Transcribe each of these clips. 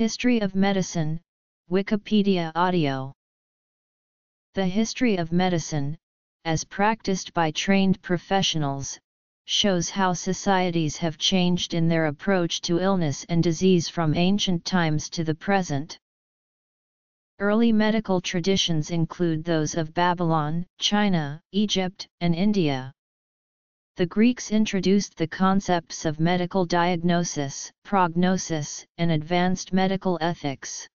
History of Medicine, Wikipedia Audio The history of medicine, as practiced by trained professionals, shows how societies have changed in their approach to illness and disease from ancient times to the present. Early medical traditions include those of Babylon, China, Egypt, and India. The Greeks introduced the concepts of medical diagnosis, prognosis, and advanced medical ethics.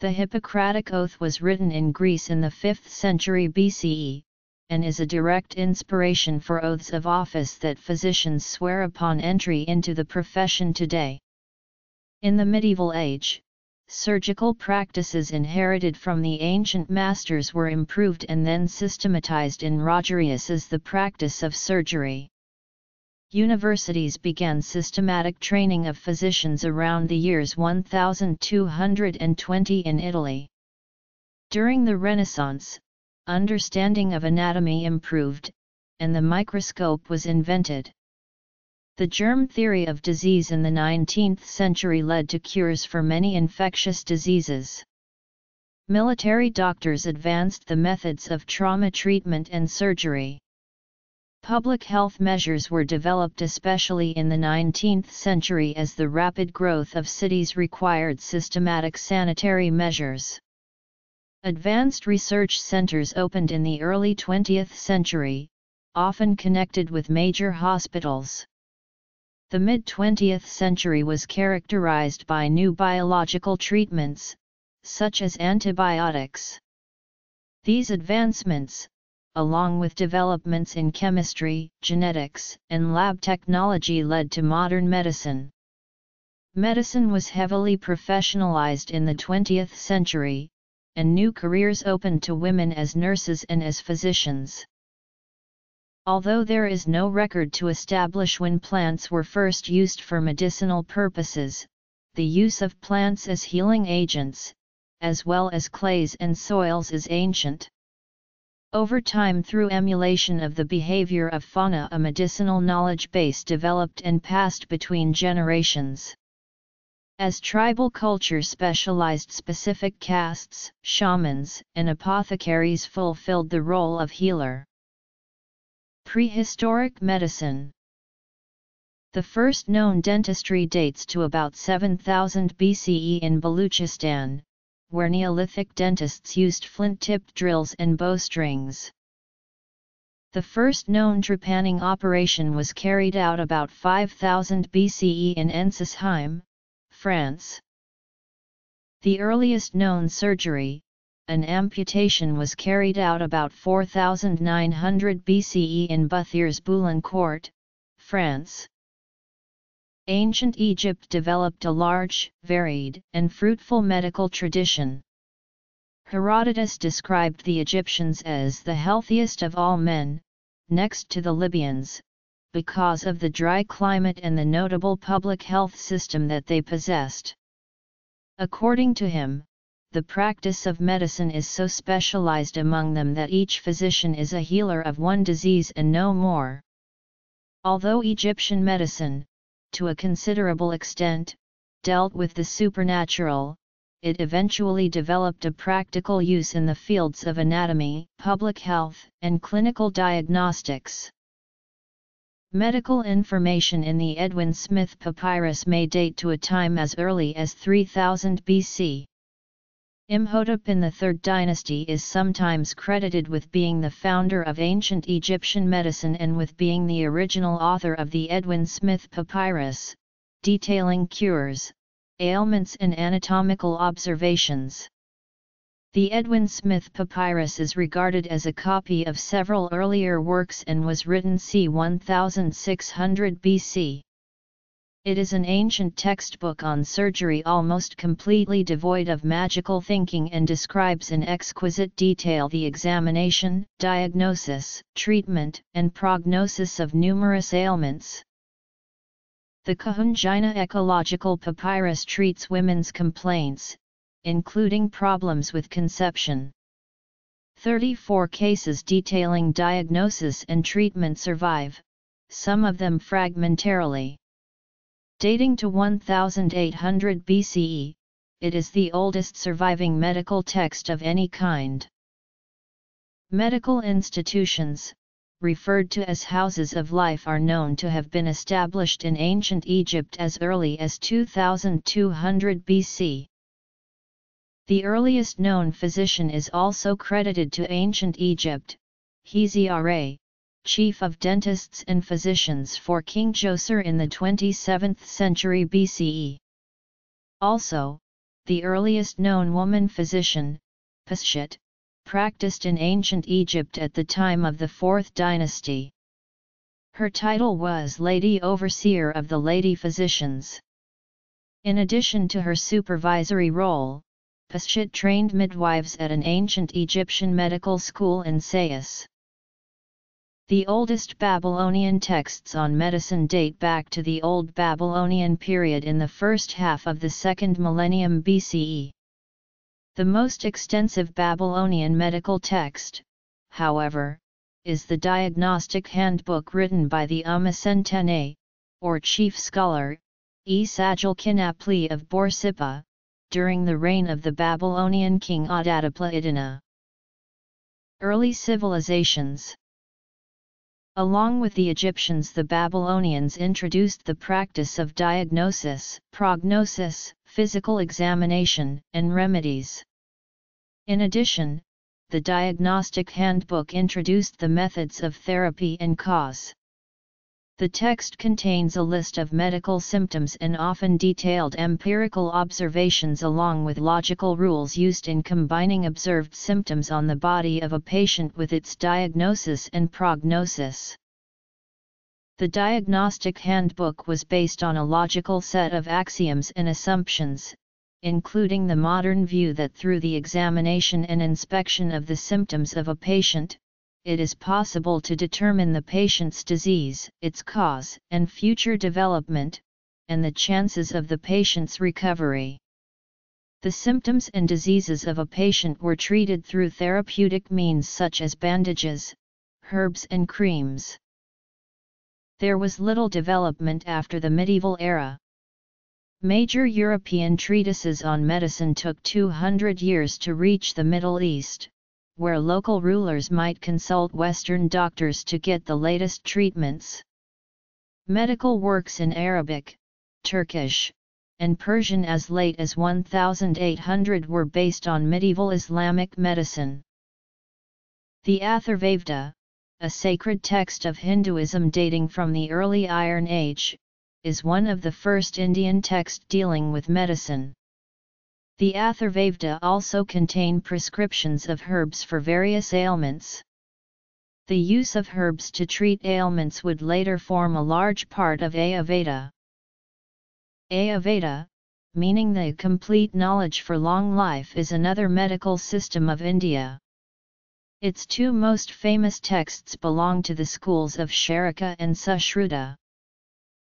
The Hippocratic Oath was written in Greece in the 5th century BCE, and is a direct inspiration for oaths of office that physicians swear upon entry into the profession today. In the medieval age, surgical practices inherited from the ancient masters were improved and then systematized in Rogerius as the practice of surgery. Universities began systematic training of physicians around the years 1220 in Italy. During the Renaissance, understanding of anatomy improved, and the microscope was invented. The germ theory of disease in the 19th century led to cures for many infectious diseases. Military doctors advanced the methods of trauma treatment and surgery. Public health measures were developed especially in the 19th century as the rapid growth of cities required systematic sanitary measures. Advanced research centers opened in the early 20th century, often connected with major hospitals. The mid-20th century was characterized by new biological treatments, such as antibiotics. These advancements, along with developments in chemistry, genetics, and lab technology led to modern medicine. Medicine was heavily professionalized in the 20th century, and new careers opened to women as nurses and as physicians. Although there is no record to establish when plants were first used for medicinal purposes, the use of plants as healing agents, as well as clays and soils is ancient. Over time through emulation of the behavior of fauna a medicinal knowledge base developed and passed between generations. As tribal culture specialized specific castes, shamans, and apothecaries fulfilled the role of healer. Prehistoric medicine The first known dentistry dates to about 7000 BCE in Baluchistan, where Neolithic dentists used flint-tipped drills and bowstrings. The first known trepanning operation was carried out about 5000 BCE in Ensisheim, France. The earliest known surgery, an amputation was carried out about 4900 BCE in Buthiers-Boulancourt, France. Ancient Egypt developed a large, varied, and fruitful medical tradition. Herodotus described the Egyptians as the healthiest of all men, next to the Libyans, because of the dry climate and the notable public health system that they possessed. According to him, the practice of medicine is so specialized among them that each physician is a healer of one disease and no more. Although Egyptian medicine, to a considerable extent, dealt with the supernatural, it eventually developed a practical use in the fields of anatomy, public health, and clinical diagnostics. Medical information in the Edwin Smith Papyrus may date to a time as early as 3000 BC. Imhotep in the Third Dynasty is sometimes credited with being the founder of ancient Egyptian medicine and with being the original author of the Edwin Smith Papyrus, detailing cures, ailments and anatomical observations. The Edwin Smith Papyrus is regarded as a copy of several earlier works and was written c. 1600 BC. It is an ancient textbook on surgery almost completely devoid of magical thinking and describes in exquisite detail the examination, diagnosis, treatment, and prognosis of numerous ailments. The Kahun Gynaecological Papyrus treats women's complaints, including problems with conception. 34 cases detailing diagnosis and treatment survive, some of them fragmentarily. Dating to 1800 BCE, it is the oldest surviving medical text of any kind. Medical institutions, referred to as houses of life are known to have been established in ancient Egypt as early as 2200 BC. The earliest known physician is also credited to ancient Egypt, Hesy-Ra, chief of dentists and physicians for King Djoser in the 27th century BCE. Also, the earliest known woman physician, Pashut, practiced in ancient Egypt at the time of the 4th dynasty. Her title was Lady Overseer of the Lady Physicians. In addition to her supervisory role, Pashut trained midwives at an ancient Egyptian medical school in Sais. The oldest Babylonian texts on medicine date back to the Old Babylonian period in the first half of the second millennium BCE. The most extensive Babylonian medical text, however, is the Diagnostic Handbook written by the Ummah or chief scholar, E. Sagil of Borsippa, during the reign of the Babylonian king Adadapla Early civilizations Along with the Egyptians the Babylonians introduced the practice of diagnosis, prognosis, physical examination, and remedies. In addition, the Diagnostic Handbook introduced the methods of therapy and cause. The text contains a list of medical symptoms and often detailed empirical observations along with logical rules used in combining observed symptoms on the body of a patient with its diagnosis and prognosis. The Diagnostic Handbook was based on a logical set of axioms and assumptions, including the modern view that through the examination and inspection of the symptoms of a patient, it is possible to determine the patient's disease, its cause, and future development, and the chances of the patient's recovery. The symptoms and diseases of a patient were treated through therapeutic means such as bandages, herbs and creams. There was little development after the medieval era. Major European treatises on medicine took 200 years to reach the Middle East, where local rulers might consult Western doctors to get the latest treatments. Medical works in Arabic, Turkish, and Persian as late as 1800 were based on medieval Islamic medicine. The Atharvaveda, a sacred text of Hinduism dating from the early Iron Age, is one of the first Indian texts dealing with medicine. The Atharvaveda also contain prescriptions of herbs for various ailments. The use of herbs to treat ailments would later form a large part of Ayurveda. Ayurveda, meaning the complete knowledge for long life is another medical system of India. Its two most famous texts belong to the schools of Charaka and Sushruta.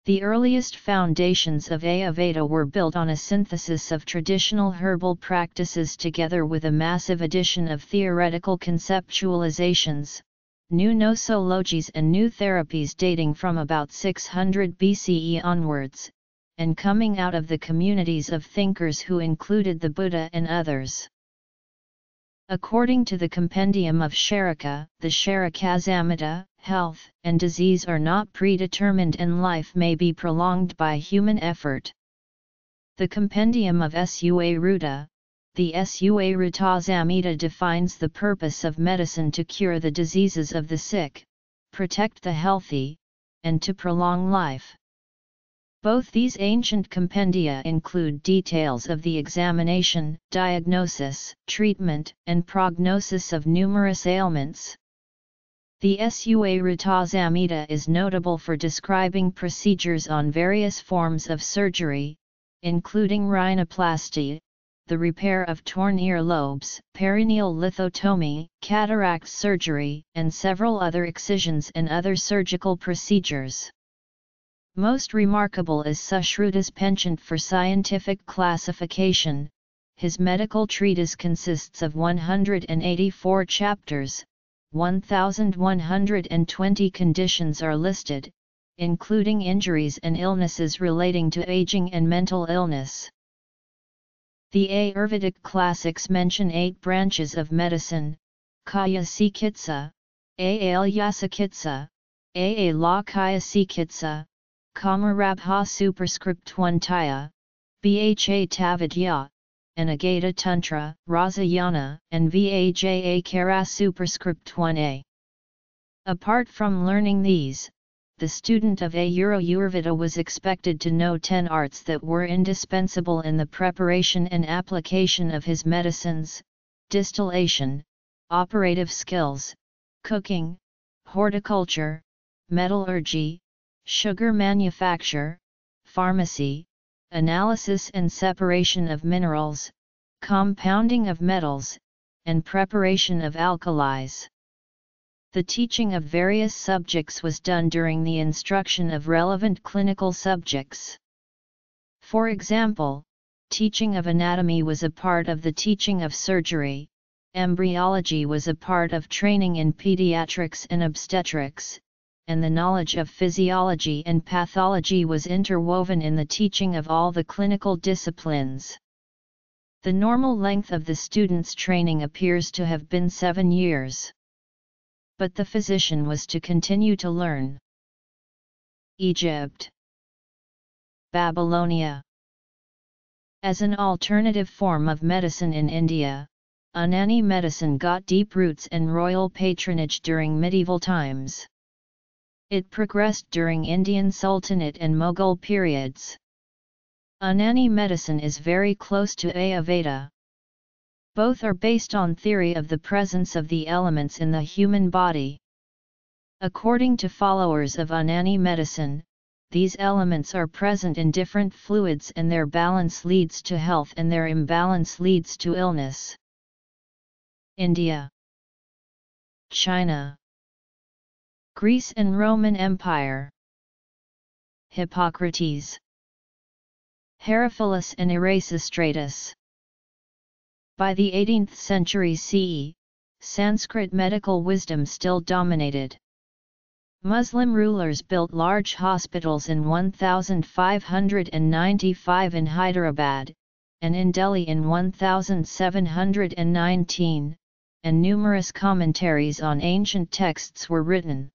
The earliest foundations of Ayurveda were built on a synthesis of traditional herbal practices together with a massive addition of theoretical conceptualizations, new nosologies and new therapies dating from about 600 BCE onwards, and coming out of the communities of thinkers who included the Buddha and others. According to the Compendium of Charaka, the Charakasamhita, health and disease are not predetermined and life may be prolonged by human effort. The Compendium of Sushruta, the Sushruta Samhita defines the purpose of medicine to cure the diseases of the sick, protect the healthy, and to prolong life. Both these ancient compendia include details of the examination, diagnosis, treatment, and prognosis of numerous ailments. The Sushruta Samhita is notable for describing procedures on various forms of surgery, including rhinoplasty, the repair of torn ear lobes, perineal lithotomy, cataract surgery, and several other excisions and other surgical procedures. Most remarkable is Sushruta's penchant for scientific classification. His medical treatise consists of 184 chapters, 1120 conditions are listed, including injuries and illnesses relating to aging and mental illness. The Ayurvedic classics mention eight branches of medicine, Kaya Sikitsa, Aalyasakitsa, Aa La Kaya Sikitsa, Kamarabha Superscript 1 Taya, Bha Tavidya, and Agata Tantra, Rasayana, and Vaja Kara Superscript 1a. Apart from learning these, the student of Ayurveda was expected to know 10 arts that were indispensable in the preparation and application of his medicines, distillation, operative skills, cooking, horticulture, metallurgy, sugar manufacture, pharmacy, analysis and separation of minerals, compounding of metals, and preparation of alkalis. The teaching of various subjects was done during the instruction of relevant clinical subjects. For example, teaching of anatomy was a part of the teaching of surgery, embryology was a part of training in pediatrics and obstetrics, and the knowledge of physiology and pathology was interwoven in the teaching of all the clinical disciplines. The normal length of the student's training appears to have been seven years. But the physician was to continue to learn. Egypt Babylonia As an alternative form of medicine in India, Unani medicine got deep roots and royal patronage during medieval times. It progressed during Indian Sultanate and Mughal periods. Unani medicine is very close to Ayurveda. Both are based on theory of the presence of the elements in the human body. According to followers of Unani medicine, these elements are present in different fluids and their balance leads to health and their imbalance leads to illness. India China Greece and Roman Empire Hippocrates Herophilus and Erasistratus By the 18th century CE, Sanskrit medical wisdom still dominated. Muslim rulers built large hospitals in 1595 in Hyderabad, and in Delhi in 1719, and numerous commentaries on ancient texts were written.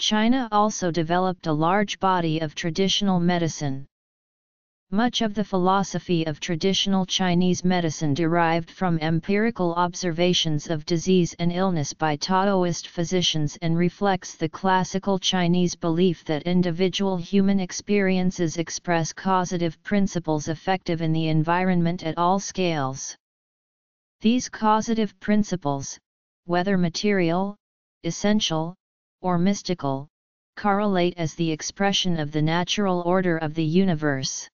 China also developed a large body of traditional medicine. Much of the philosophy of traditional Chinese medicine derived from empirical observations of disease and illness by Taoist physicians and reflects the classical Chinese belief that individual human experiences express causative principles effective in the environment at all scales. These causative principles, whether material, essential, or mystical, correlate as the expression of the natural order of the universe.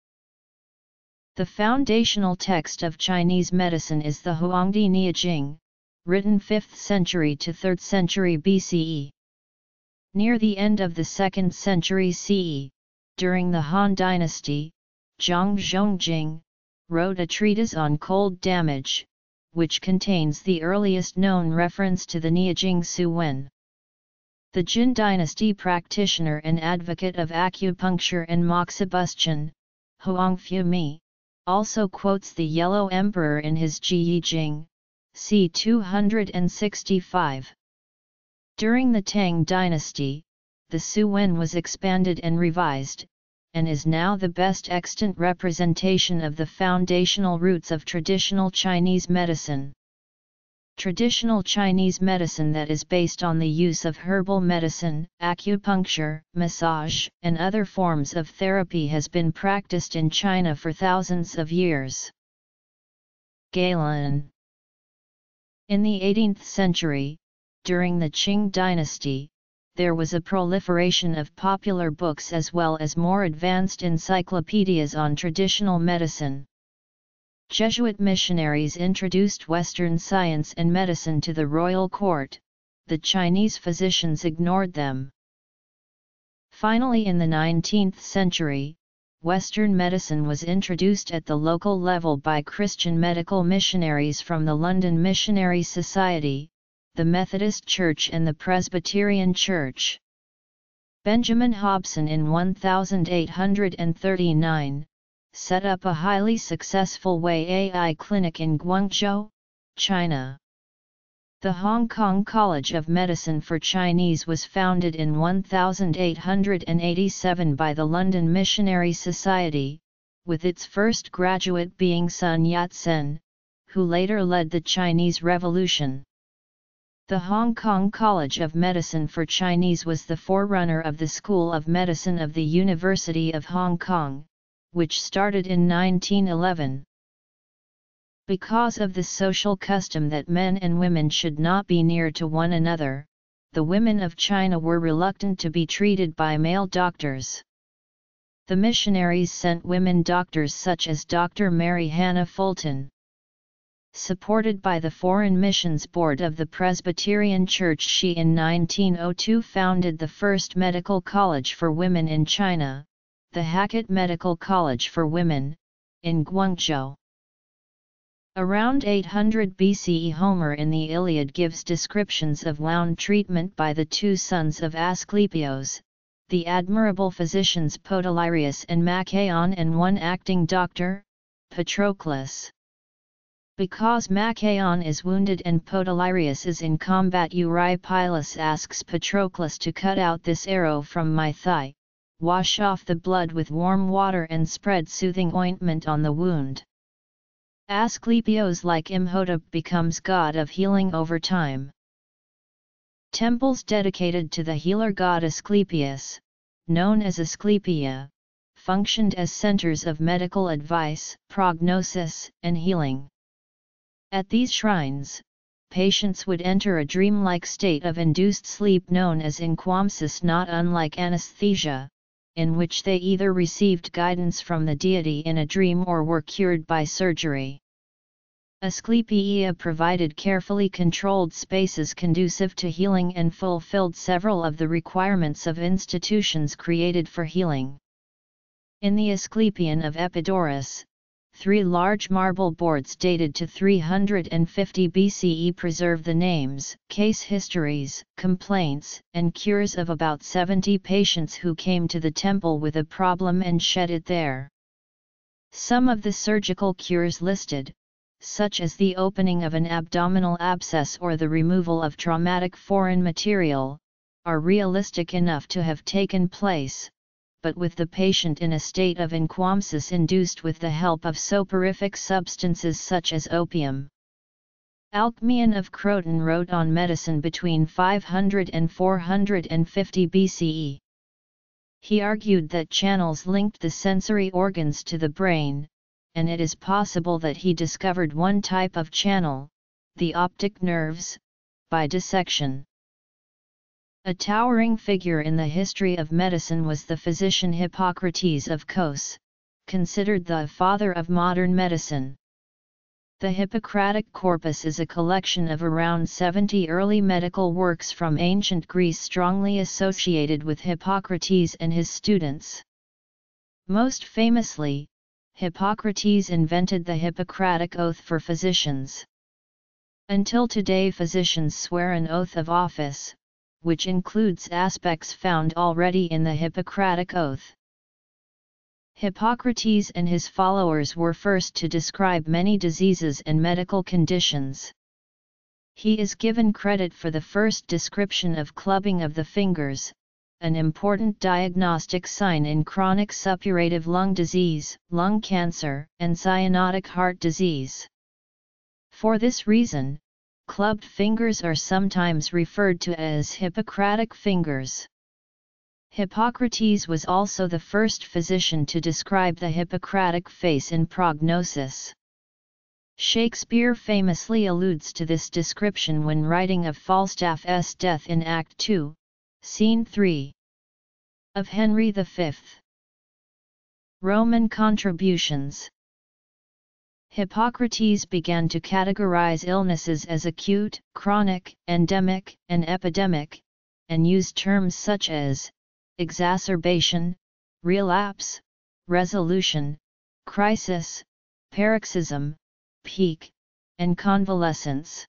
The foundational text of Chinese medicine is the Huangdi Neijing, written 5th century to 3rd century BCE. Near the end of the 2nd century CE, during the Han dynasty, Zhang Zhongjing, wrote a treatise on cold damage, which contains the earliest known reference to the Neijing Su Wen. The Jin dynasty practitioner and advocate of acupuncture and moxibustion, Huang Fumi, also quotes the Yellow Emperor in his Ji Jing, c. 265. During the Tang dynasty, the Su Wen was expanded and revised, and is now the best extant representation of the foundational roots of traditional Chinese medicine. Traditional Chinese medicine that is based on the use of herbal medicine, acupuncture, massage, and other forms of therapy has been practiced in China for thousands of years. Galen In the 18th century, during the Qing dynasty, there was a proliferation of popular books as well as more advanced encyclopedias on traditional medicine. Jesuit missionaries introduced Western science and medicine to the royal court, the Chinese physicians ignored them. Finally in the 19th century, Western medicine was introduced at the local level by Christian medical missionaries from the London Missionary Society, the Methodist Church and the Presbyterian Church. Benjamin Hobson in 1839, set up a highly successful Wai Ai clinic in Guangzhou, China. The Hong Kong College of Medicine for Chinese was founded in 1887 by the London Missionary Society, with its first graduate being Sun Yat-sen, who later led the Chinese Revolution. The Hong Kong College of Medicine for Chinese was the forerunner of the School of Medicine of the University of Hong Kong, which started in 1911. Because of the social custom that men and women should not be near to one another, the women of China were reluctant to be treated by male doctors. The missionaries sent women doctors such as Dr. Mary Hannah Fulton. Supported by the Foreign Missions Board of the Presbyterian Church she in 1902 founded the first medical college for women in China, the Hackett Medical College for Women, in Guangzhou. Around 800 BCE Homer in the Iliad gives descriptions of wound treatment by the two sons of Asclepios, the admirable physicians Podalirius and Machaon and one acting doctor, Patroclus. Because Machaon is wounded and Podalirius is in combat Eurypylus asks Patroclus to cut out this arrow from my thigh, wash off the blood with warm water and spread soothing ointment on the wound. Asclepios like Imhotep becomes god of healing over time. Temples dedicated to the healer god Asclepius, known as Asclepia, functioned as centers of medical advice, prognosis, and healing. At these shrines, patients would enter a dreamlike state of induced sleep known as enkoimesis not unlike anesthesia, in which they either received guidance from the deity in a dream or were cured by surgery. Asclepia provided carefully controlled spaces conducive to healing and fulfilled several of the requirements of institutions created for healing. In the Asclepion of Epidaurus, Three large marble boards dated to 350 BCE preserve the names, case histories, complaints, and cures of about 70 patients who came to the temple with a problem and shed it there. Some of the surgical cures listed, such as the opening of an abdominal abscess or the removal of traumatic foreign material, are realistic enough to have taken place, but with the patient in a state of enkoimesis induced with the help of soporific substances such as opium. Alcmaeon of Croton wrote on medicine between 500 and 450 BCE. He argued that channels linked the sensory organs to the brain, and it is possible that he discovered one type of channel, the optic nerves, by dissection. A towering figure in the history of medicine was the physician Hippocrates of Kos, considered the father of modern medicine. The Hippocratic corpus is a collection of around 70 early medical works from ancient Greece strongly associated with Hippocrates and his students. Most famously, Hippocrates invented the Hippocratic Oath for physicians. Until today physicians swear an oath of office, which includes aspects found already in the Hippocratic Oath. Hippocrates and his followers were first to describe many diseases and medical conditions. He is given credit for the first description of clubbing of the fingers, an important diagnostic sign in chronic suppurative lung disease, lung cancer, and cyanotic heart disease. For this reason, Clubbed fingers are sometimes referred to as Hippocratic fingers. Hippocrates was also the first physician to describe the Hippocratic face in prognosis. Shakespeare famously alludes to this description when writing of Falstaff's death in Act 2, Scene 3 of Henry V. Roman contributions Hippocrates began to categorize illnesses as acute, chronic, endemic, and epidemic, and used terms such as exacerbation, relapse, resolution, crisis, paroxysm, peak, and convalescence.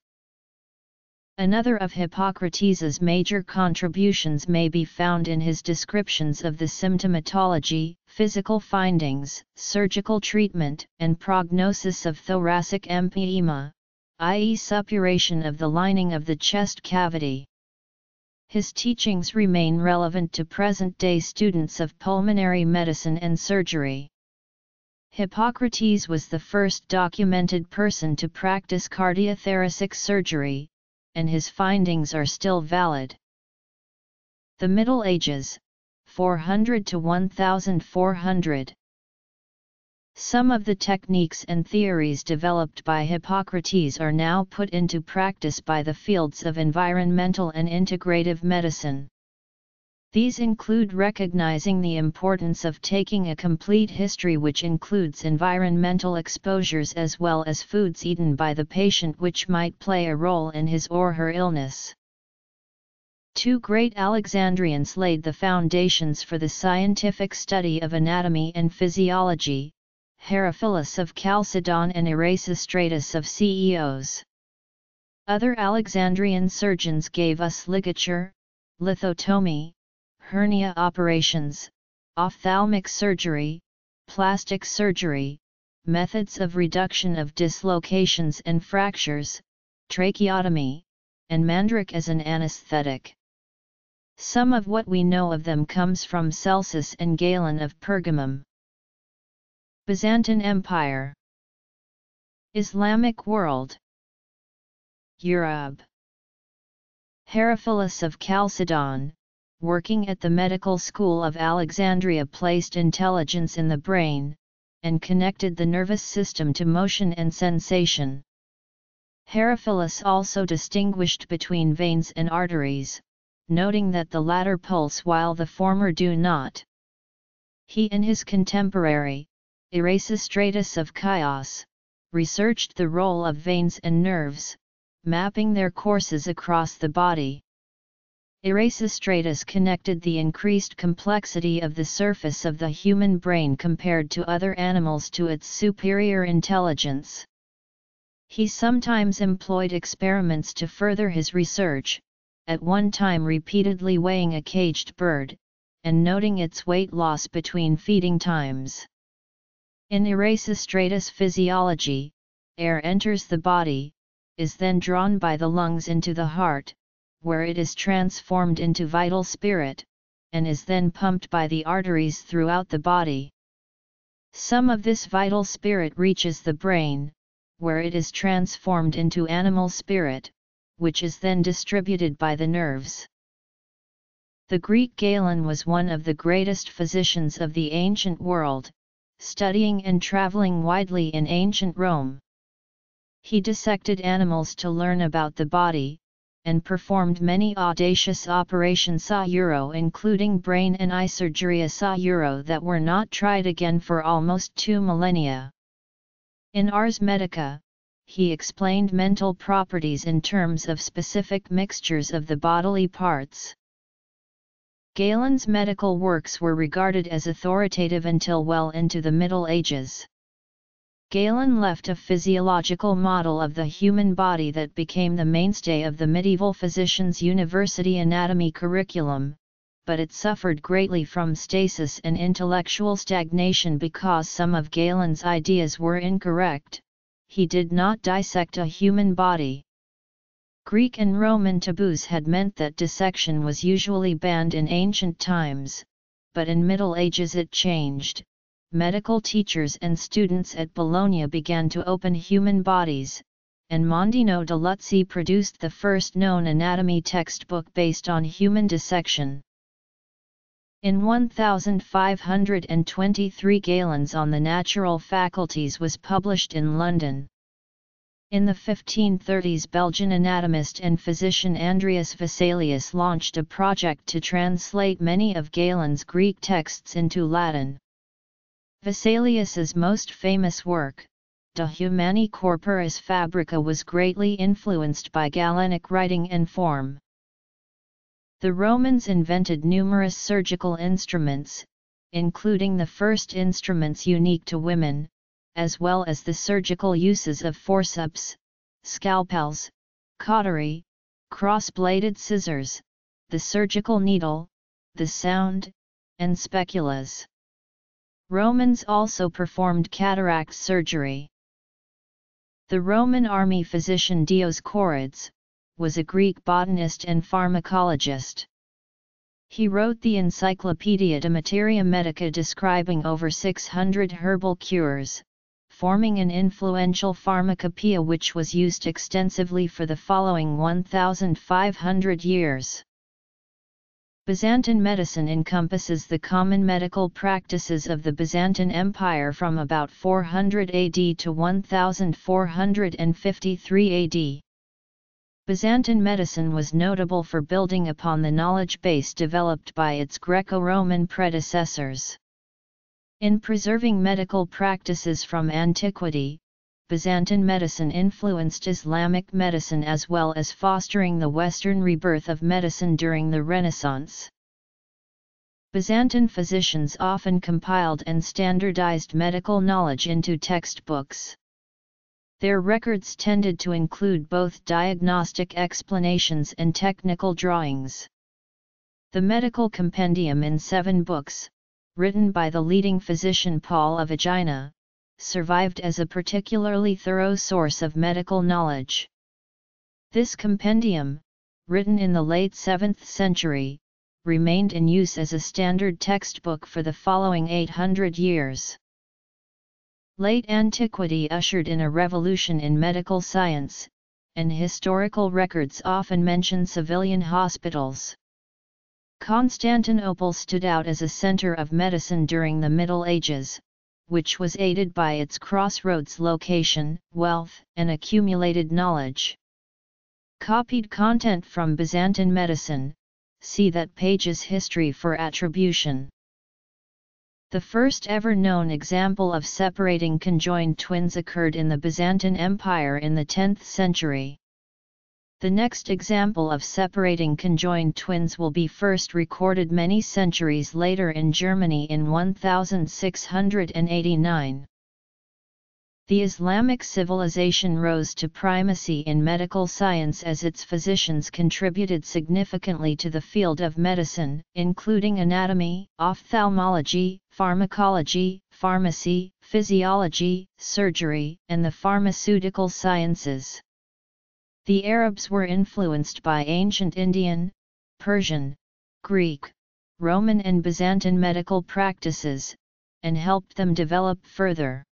Another of Hippocrates' major contributions may be found in his descriptions of the symptomatology, physical findings, surgical treatment, and prognosis of thoracic empyema, i.e. suppuration of the lining of the chest cavity. His teachings remain relevant to present-day students of pulmonary medicine and surgery. Hippocrates was the first documented person to practice cardiothoracic surgery, and his findings are still valid. The Middle Ages, 400 to 1400. Some of the techniques and theories developed by Hippocrates are now put into practice by the fields of environmental and integrative medicine. These include recognizing the importance of taking a complete history which includes environmental exposures as well as foods eaten by the patient which might play a role in his or her illness. Two great Alexandrians laid the foundations for the scientific study of anatomy and physiology, Herophilus of Chalcedon and Erasistratus of Ceos. Other Alexandrian surgeons gave us ligature, lithotomy, hernia operations, ophthalmic surgery, plastic surgery, methods of reduction of dislocations and fractures, tracheotomy, and mandrake as an anesthetic. Some of what we know of them comes from Celsus and Galen of Pergamum. Byzantine Empire Islamic world Europe Herophilus of Chalcedon, working at the medical school of Alexandria placed intelligence in the brain, and connected the nervous system to motion and sensation. Herophilus also distinguished between veins and arteries, noting that the latter pulse while the former do not. He and his contemporary, Erasistratus of Chios, researched the role of veins and nerves, mapping their courses across the body. Erasistratus connected the increased complexity of the surface of the human brain compared to other animals to its superior intelligence. He sometimes employed experiments to further his research, at one time repeatedly weighing a caged bird, and noting its weight loss between feeding times. In Erasistratus physiology, air enters the body, is then drawn by the lungs into the heart, where it is transformed into vital spirit, and is then pumped by the arteries throughout the body. Some of this vital spirit reaches the brain, where it is transformed into animal spirit, which is then distributed by the nerves. The Greek Galen was one of the greatest physicians of the ancient world, studying and traveling widely in ancient Rome. He dissected animals to learn about the body, and performed many audacious operations a euro including brain and eye surgery a euro that were not tried again for almost two millennia. In Ars Medica, he explained mental properties in terms of specific mixtures of the bodily parts. Galen's medical works were regarded as authoritative until well into the Middle Ages. Galen left a physiological model of the human body that became the mainstay of the medieval physician's university anatomy curriculum, but it suffered greatly from stasis and intellectual stagnation because some of Galen's ideas were incorrect, he did not dissect a human body. Greek and Roman taboos had meant that dissection was usually banned in ancient times, but in Middle Ages it changed, medical teachers and students at Bologna began to open human bodies, and Mondino de Luzzi produced the first known anatomy textbook based on human dissection. In 1523 Galen's on the Natural Faculties was published in London. In the 1530s Belgian anatomist and physician Andreas Vesalius launched a project to translate many of Galen's Greek texts into Latin. Vesalius's most famous work, De Humani Corporis Fabrica was greatly influenced by Galenic writing and form. The Romans invented numerous surgical instruments, including the first instruments unique to women, as well as the surgical uses of forceps, scalpels, cautery, cross-bladed scissors, the surgical needle, the sound, and speculas. Romans also performed cataract surgery. The Roman army physician Dioscorides, was a Greek botanist and pharmacologist. He wrote the Encyclopaedia de Materia Medica describing over 600 herbal cures, forming an influential pharmacopoeia which was used extensively for the following 1,500 years. Byzantine medicine encompasses the common medical practices of the Byzantine Empire from about 400 AD to 1453 AD. Byzantine medicine was notable for building upon the knowledge base developed by its Greco-Roman predecessors. In preserving medical practices from antiquity, Byzantine medicine influenced Islamic medicine as well as fostering the Western rebirth of medicine during the Renaissance. Byzantine physicians often compiled and standardized medical knowledge into textbooks. Their records tended to include both diagnostic explanations and technical drawings. The medical compendium in seven books, written by the leading physician Paul of Aegina, survived as a particularly thorough source of medical knowledge. This compendium, written in the late 7th century, remained in use as a standard textbook for the following 800 years. Late antiquity ushered in a revolution in medical science, and historical records often mention civilian hospitals. Constantinople stood out as a center of medicine during the Middle Ages, which was aided by its crossroads location, wealth, and accumulated knowledge. Copied content from Byzantine medicine, see that page's history for attribution. The first ever known example of separating conjoined twins occurred in the Byzantine Empire in the 10th century. The next example of separating conjoined twins will be first recorded many centuries later in Germany in 1689. The Islamic civilization rose to primacy in medical science as its physicians contributed significantly to the field of medicine, including anatomy, ophthalmology, pharmacology, pharmacy, physiology, surgery, and the pharmaceutical sciences. The Arabs were influenced by ancient Indian, Persian, Greek, Roman and Byzantine medical practices, and helped them develop further.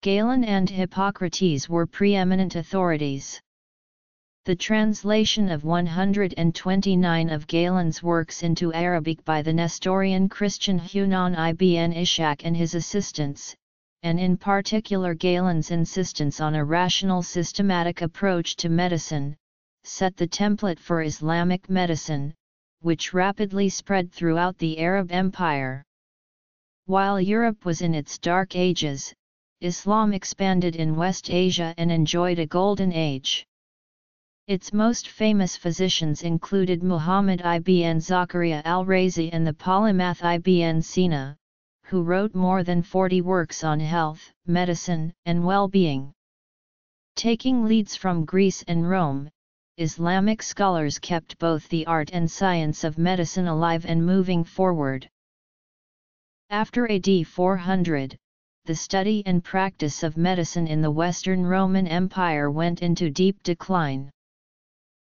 Galen and Hippocrates were preeminent authorities. The translation of 129 of Galen's works into Arabic by the Nestorian Christian Hunayn ibn Ishaq and his assistants, and in particular Galen's insistence on a rational systematic approach to medicine, set the template for Islamic medicine, which rapidly spread throughout the Arab Empire. While Europe was in its dark ages, Islam expanded in West Asia and enjoyed a golden age. Its most famous physicians included Muhammad ibn Zakaria al-Razi and the polymath ibn Sina, who wrote more than 40 works on health, medicine, and well-being. Taking leads from Greece and Rome, Islamic scholars kept both the art and science of medicine alive and moving forward. After AD 400, the study and practice of medicine in the Western Roman Empire went into deep decline.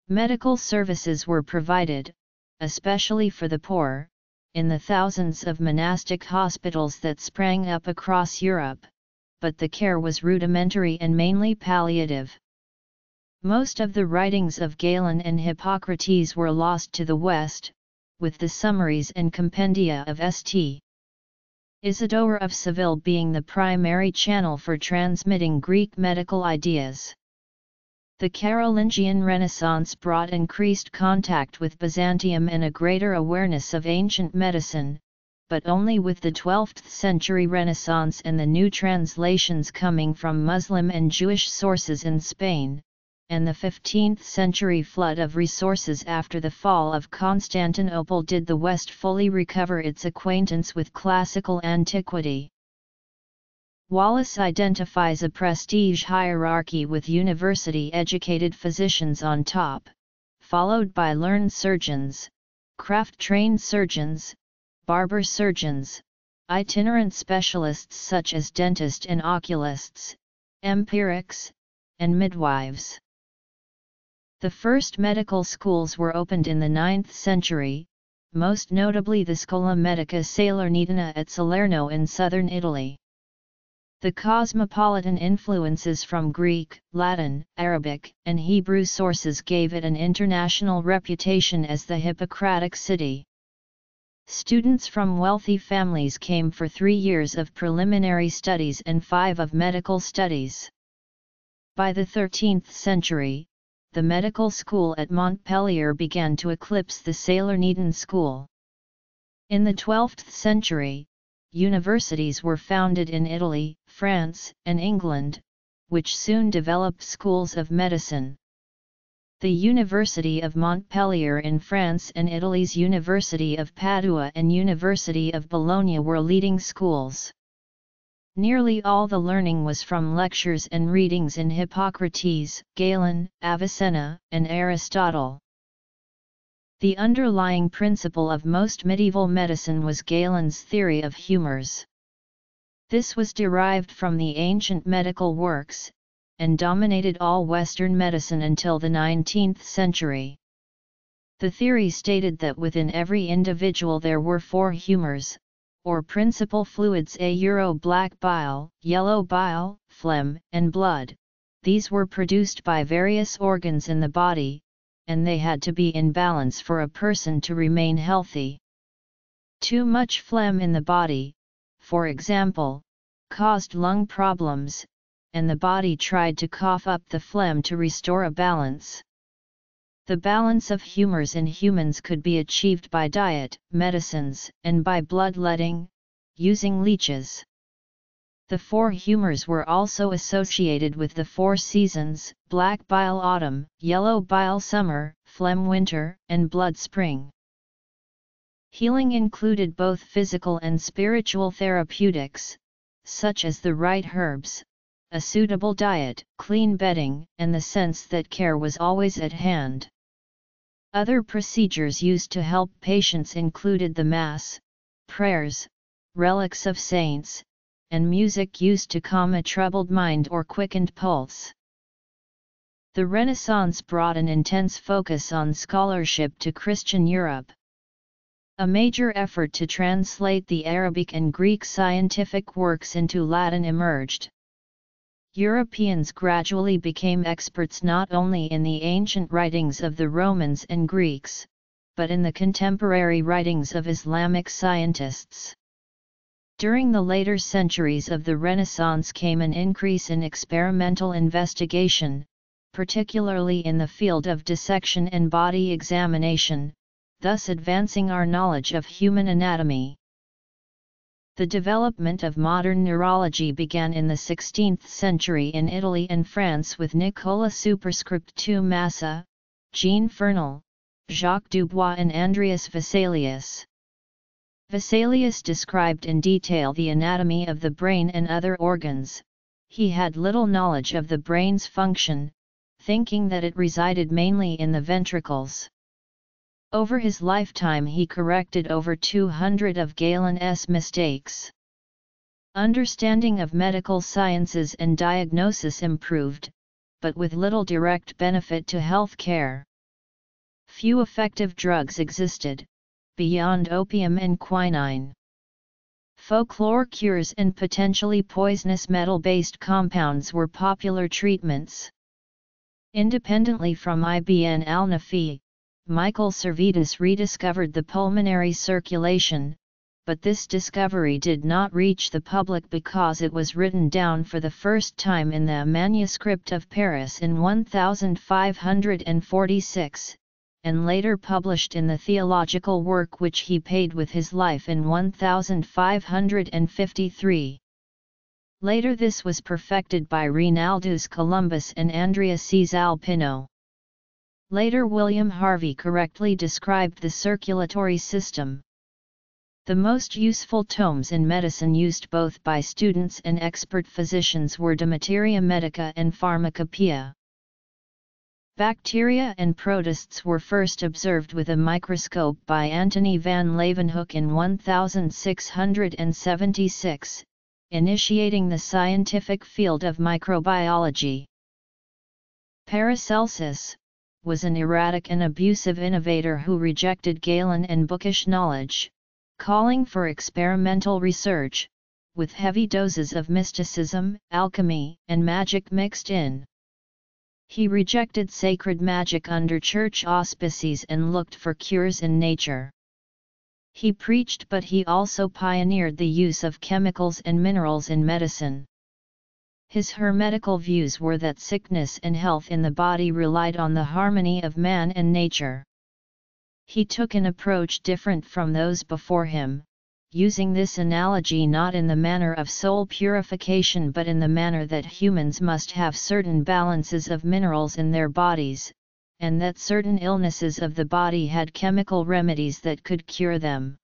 Medical services were provided, especially for the poor, in the thousands of monastic hospitals that sprang up across Europe, but the care was rudimentary and mainly palliative. Most of the writings of Galen and Hippocrates were lost to the West, with the summaries and compendia of St. Isidore of Seville being the primary channel for transmitting Greek medical ideas. The Carolingian Renaissance brought increased contact with Byzantium and a greater awareness of ancient medicine, but only with the 12th century Renaissance and the new translations coming from Muslim and Jewish sources in Spain, and the 15th century flood of resources after the fall of Constantinople did the West fully recover its acquaintance with classical antiquity. Wallace identifies a prestige hierarchy with university-educated physicians on top, followed by learned surgeons, craft-trained surgeons, barber surgeons, itinerant specialists such as dentists and oculists, empirics, and midwives. The first medical schools were opened in the 9th century, most notably the Schola Medica Salernitana at Salerno in southern Italy. The cosmopolitan influences from Greek, Latin, Arabic, and Hebrew sources gave it an international reputation as the Hippocratic city. Students from wealthy families came for three years of preliminary studies and five of medical studies. By the 13th century, the medical school at Montpellier began to eclipse the Salernitan school. In the 12th century, universities were founded in Italy, France, and England, which soon developed schools of medicine. The University of Montpellier in France and Italy's University of Padua and University of Bologna were leading schools. Nearly all the learning was from lectures and readings in Hippocrates, Galen, Avicenna, and Aristotle. The underlying principle of most medieval medicine was Galen's theory of humors. This was derived from the ancient medical works, and dominated all Western medicine until the 19th century. The theory stated that within every individual there were four humors, or principal fluids a euro black bile, yellow bile, phlegm, and blood, these were produced by various organs in the body, and they had to be in balance for a person to remain healthy. Too much phlegm in the body, for example, caused lung problems, and the body tried to cough up the phlegm to restore a balance. The balance of humors in humans could be achieved by diet, medicines, and by bloodletting, using leeches. The four humors were also associated with the four seasons, black bile autumn, yellow bile summer, phlegm winter, and blood spring. Healing included both physical and spiritual therapeutics, such as the right herbs, a suitable diet, clean bedding, and the sense that care was always at hand. Other procedures used to help patients included the Mass, prayers, relics of saints, and music used to calm a troubled mind or quickened pulse. The Renaissance brought an intense focus on scholarship to Christian Europe. A major effort to translate the Arabic and Greek scientific works into Latin emerged. Europeans gradually became experts not only in the ancient writings of the Romans and Greeks, but in the contemporary writings of Islamic scientists. During the later centuries of the Renaissance came an increase in experimental investigation, particularly in the field of dissection and body examination, thus advancing our knowledge of human anatomy. The development of modern neurology began in the 16th century in Italy and France with Nicola Superscript II Massa, Jean Fernel, Jacques Dubois and Andreas Vesalius. Vesalius described in detail the anatomy of the brain and other organs, he had little knowledge of the brain's function, thinking that it resided mainly in the ventricles. Over his lifetime he corrected over 200 of Galen's mistakes. Understanding of medical sciences and diagnosis improved, but with little direct benefit to health care. Few effective drugs existed, beyond opium and quinine. Folklore cures and potentially poisonous metal-based compounds were popular treatments. Independently from Ibn al-Nafis, Michael Servetus rediscovered the pulmonary circulation, but this discovery did not reach the public because it was written down for the first time in the manuscript of Paris in 1546, and later published in the theological work which he paid with his life in 1553. Later this was perfected by Renaldus Columbus and Andrea Cesalpino. Later William Harvey correctly described the circulatory system. The most useful tomes in medicine used both by students and expert physicians were De Materia Medica and Pharmacopoeia. Bacteria and protists were first observed with a microscope by Antony van Leeuwenhoek in 1676, initiating the scientific field of microbiology. Paracelsus was an erratic and abusive innovator who rejected Galen and bookish knowledge, calling for experimental research, with heavy doses of mysticism, alchemy, and magic mixed in. He rejected sacred magic under church auspices and looked for cures in nature. He preached but he also pioneered the use of chemicals and minerals in medicine. His hermetical views were that sickness and health in the body relied on the harmony of man and nature. He took an approach different from those before him, using this analogy not in the manner of soul purification but in the manner that humans must have certain balances of minerals in their bodies, and that certain illnesses of the body had chemical remedies that could cure them.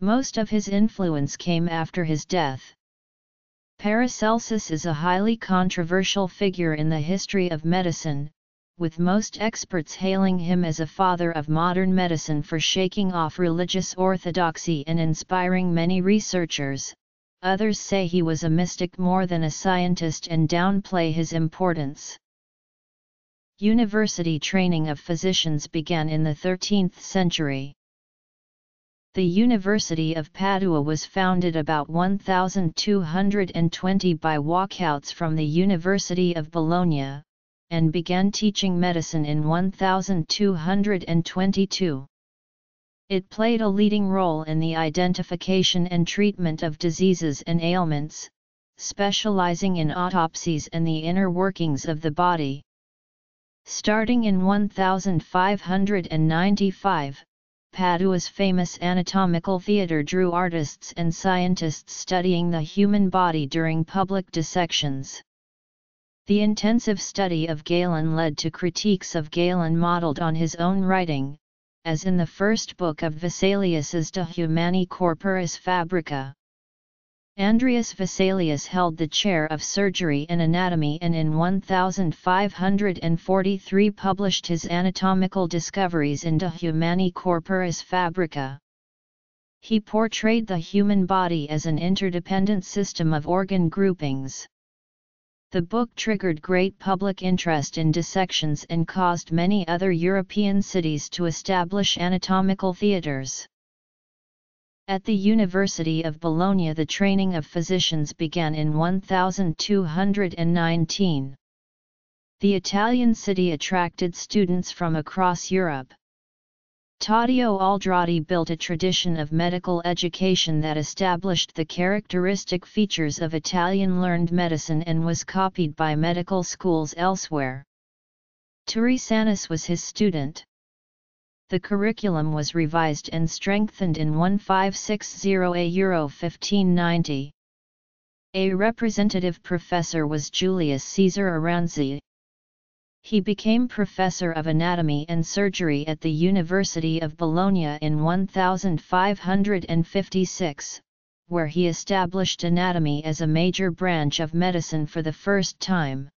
Most of his influence came after his death. Paracelsus is a highly controversial figure in the history of medicine, with most experts hailing him as a father of modern medicine for shaking off religious orthodoxy and inspiring many researchers. Others say he was a mystic more than a scientist and downplay his importance. University training of physicians began in the 13th century. The University of Padua was founded about 1220 by walkouts from the University of Bologna, and began teaching medicine in 1222. It played a leading role in the identification and treatment of diseases and ailments, specializing in autopsies and the inner workings of the body. Starting in 1595, Padua's famous anatomical theatre drew artists and scientists studying the human body during public dissections. The intensive study of Galen led to critiques of Galen modeled on his own writing, as in the first book of Vesalius's De Humani Corporis Fabrica. Andreas Vesalius held the chair of surgery and anatomy and in 1543 published his anatomical discoveries in De Humani Corporis Fabrica. He portrayed the human body as an interdependent system of organ groupings. The book triggered great public interest in dissections and caused many other European cities to establish anatomical theatres. At the University of Bologna the training of physicians began in 1219. The Italian city attracted students from across Europe. Taddeo Alderotti built a tradition of medical education that established the characteristic features of Italian learned medicine and was copied by medical schools elsewhere. Turisanus was his student. The curriculum was revised and strengthened in 1560 a Euro 1590. A representative professor was Julius Caesar Aranzi. He became professor of anatomy and surgery at the University of Bologna in 1556, where he established anatomy as a major branch of medicine for the first time.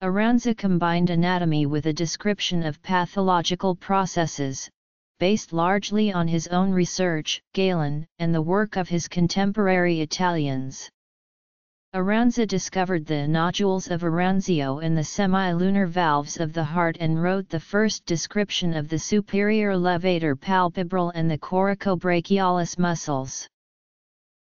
Aranzi combined anatomy with a description of pathological processes, based largely on his own research, Galen, and the work of his contemporary Italians. Aranzi discovered the nodules of Aranzio in the semilunar valves of the heart and wrote the first description of the superior levator palpebral and the coracobrachialis muscles.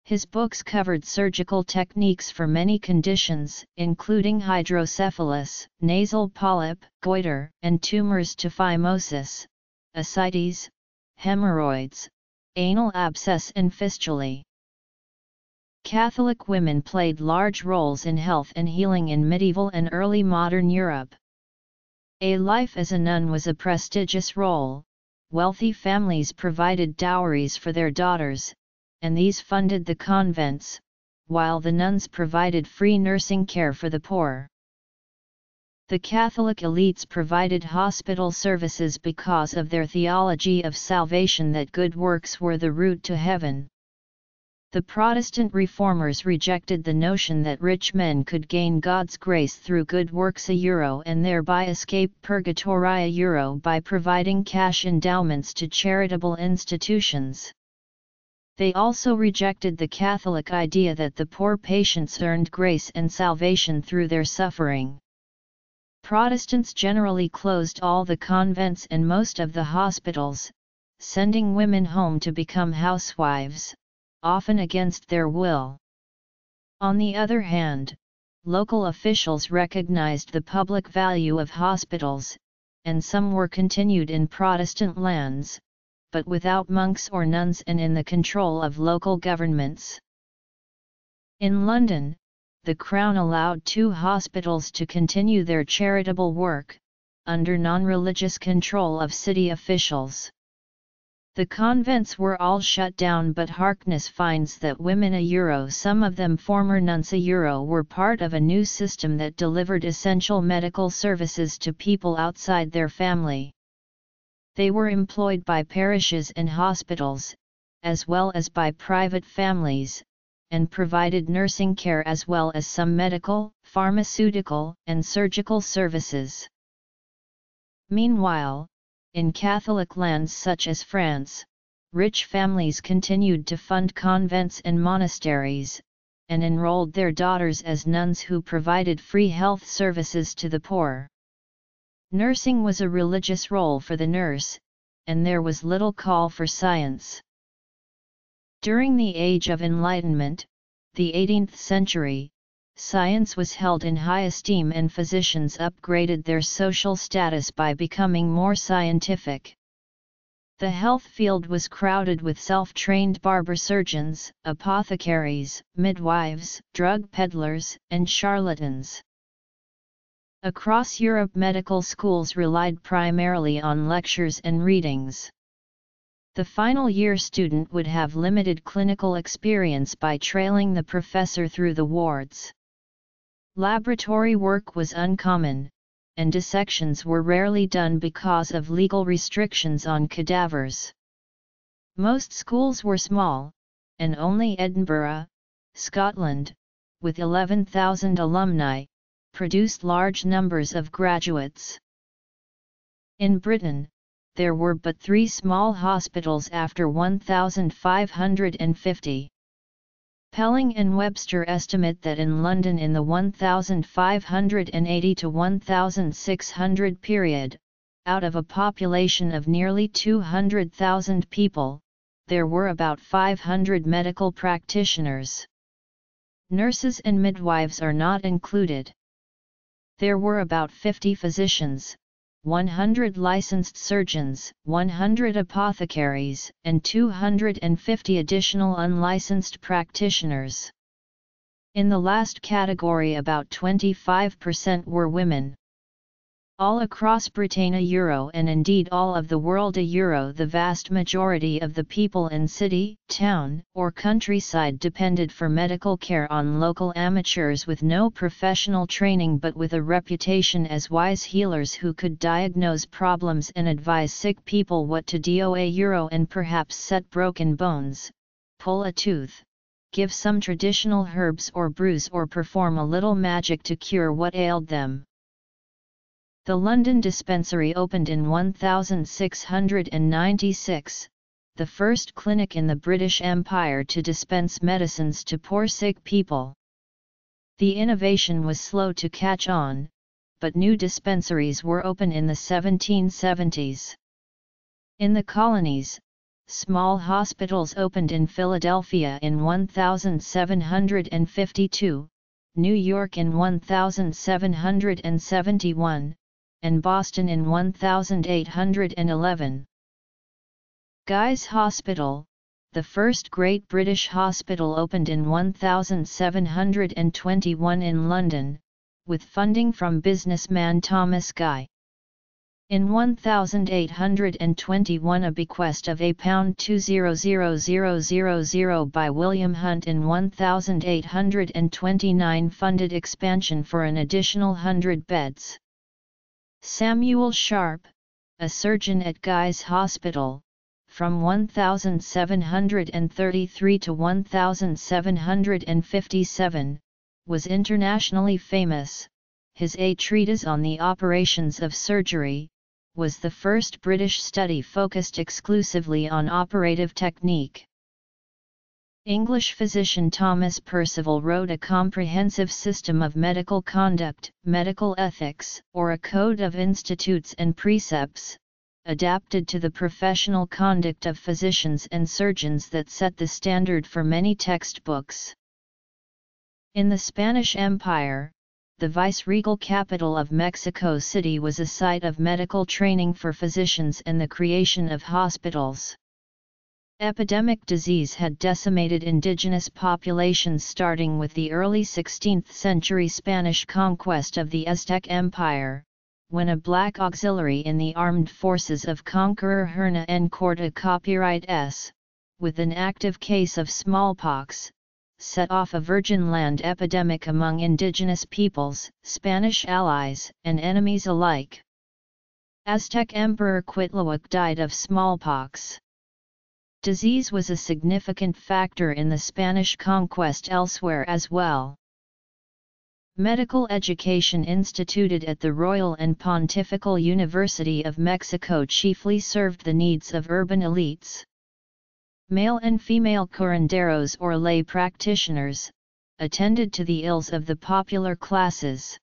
His books covered surgical techniques for many conditions, including hydrocephalus, nasal polyp, goiter, and tumors to phimosis, ascites, hemorrhoids, anal abscess and fistulae. Catholic women played large roles in health and healing in medieval and early modern Europe. A life as a nun was a prestigious role, wealthy families provided dowries for their daughters, and these funded the convents, while the nuns provided free nursing care for the poor. The Catholic elites provided hospital services because of their theology of salvation that good works were the route to heaven. The Protestant reformers rejected the notion that rich men could gain God's grace through good works a euro and thereby escape purgatory a euro by providing cash endowments to charitable institutions. They also rejected the Catholic idea that the poor patients earned grace and salvation through their suffering. Protestants generally closed all the convents and most of the hospitals, sending women home to become housewives, often against their will. On the other hand, local officials recognized the public value of hospitals, and some were continued in Protestant lands, but without monks or nuns and in the control of local governments. In London, the Crown allowed two hospitals to continue their charitable work, under non-religious control of city officials. The convents were all shut down but Harkness finds that women a euro some of them former nuns a euro were part of a new system that delivered essential medical services to people outside their family. They were employed by parishes and hospitals, as well as by private families, and provided nursing care as well as some medical, pharmaceutical, and surgical services. Meanwhile, in Catholic lands such as France, rich families continued to fund convents and monasteries, and enrolled their daughters as nuns who provided free health services to the poor. Nursing was a religious role for the nurse, and there was little call for science. During the Age of Enlightenment, the 18th century, science was held in high esteem and physicians upgraded their social status by becoming more scientific. The health field was crowded with self-trained barber surgeons, apothecaries, midwives, drug peddlers, and charlatans. Across Europe medical schools relied primarily on lectures and readings. The final year student would have limited clinical experience by trailing the professor through the wards. Laboratory work was uncommon, and dissections were rarely done because of legal restrictions on cadavers. Most schools were small, and only Edinburgh, Scotland, with 11,000 alumni, produced large numbers of graduates. In Britain, there were but three small hospitals after 1,550. Pelling and Webster estimate that in London in the 1580 to 1600 period, out of a population of nearly 200,000 people, there were about 500 medical practitioners. Nurses and midwives are not included. There were about 50 physicians, 100 licensed surgeons, 100 apothecaries, and 250 additional unlicensed practitioners. In the last category about 25% were women. All across Britain a euro and indeed all of the world a euro the vast majority of the people in city, town, or countryside depended for medical care on local amateurs with no professional training but with a reputation as wise healers who could diagnose problems and advise sick people what to do a euro and perhaps set broken bones, pull a tooth, give some traditional herbs or brews or perform a little magic to cure what ailed them. The London dispensary opened in 1696, the first clinic in the British Empire to dispense medicines to poor sick people. The innovation was slow to catch on, but new dispensaries were open in the 1770s. In the colonies, small hospitals opened in Philadelphia in 1752, New York in 1771, and Boston in 1811. Guy's Hospital, the first great British hospital opened in 1721 in London, with funding from businessman Thomas Guy. In 1821 a bequest of a pound 200000 by William Hunt in 1829 funded expansion for an additional hundred beds. Samuel Sharp, a surgeon at Guy's Hospital, from 1733 to 1757, was internationally famous. His A Treatise on the Operations of Surgery, was the first British study focused exclusively on operative technique. English physician Thomas Percival wrote a comprehensive system of medical conduct, medical ethics, or a code of institutes and precepts, adapted to the professional conduct of physicians and surgeons that set the standard for many textbooks. In the Spanish Empire, the viceregal capital of Mexico City was a site of medical training for physicians and the creation of hospitals. Epidemic disease had decimated indigenous populations starting with the early 16th century Spanish conquest of the Aztec Empire, when a black auxiliary in the armed forces of conqueror Herna en Corta copyright s, with an active case of smallpox, set off a virgin land epidemic among indigenous peoples, Spanish allies, and enemies alike. Aztec Emperor Cuitlahuac died of smallpox. Disease was a significant factor in the Spanish conquest elsewhere as well. Medical education instituted at the Royal and Pontifical University of Mexico chiefly served the needs of urban elites. Male and female curanderos or lay practitioners, attended to the ills of the popular classes.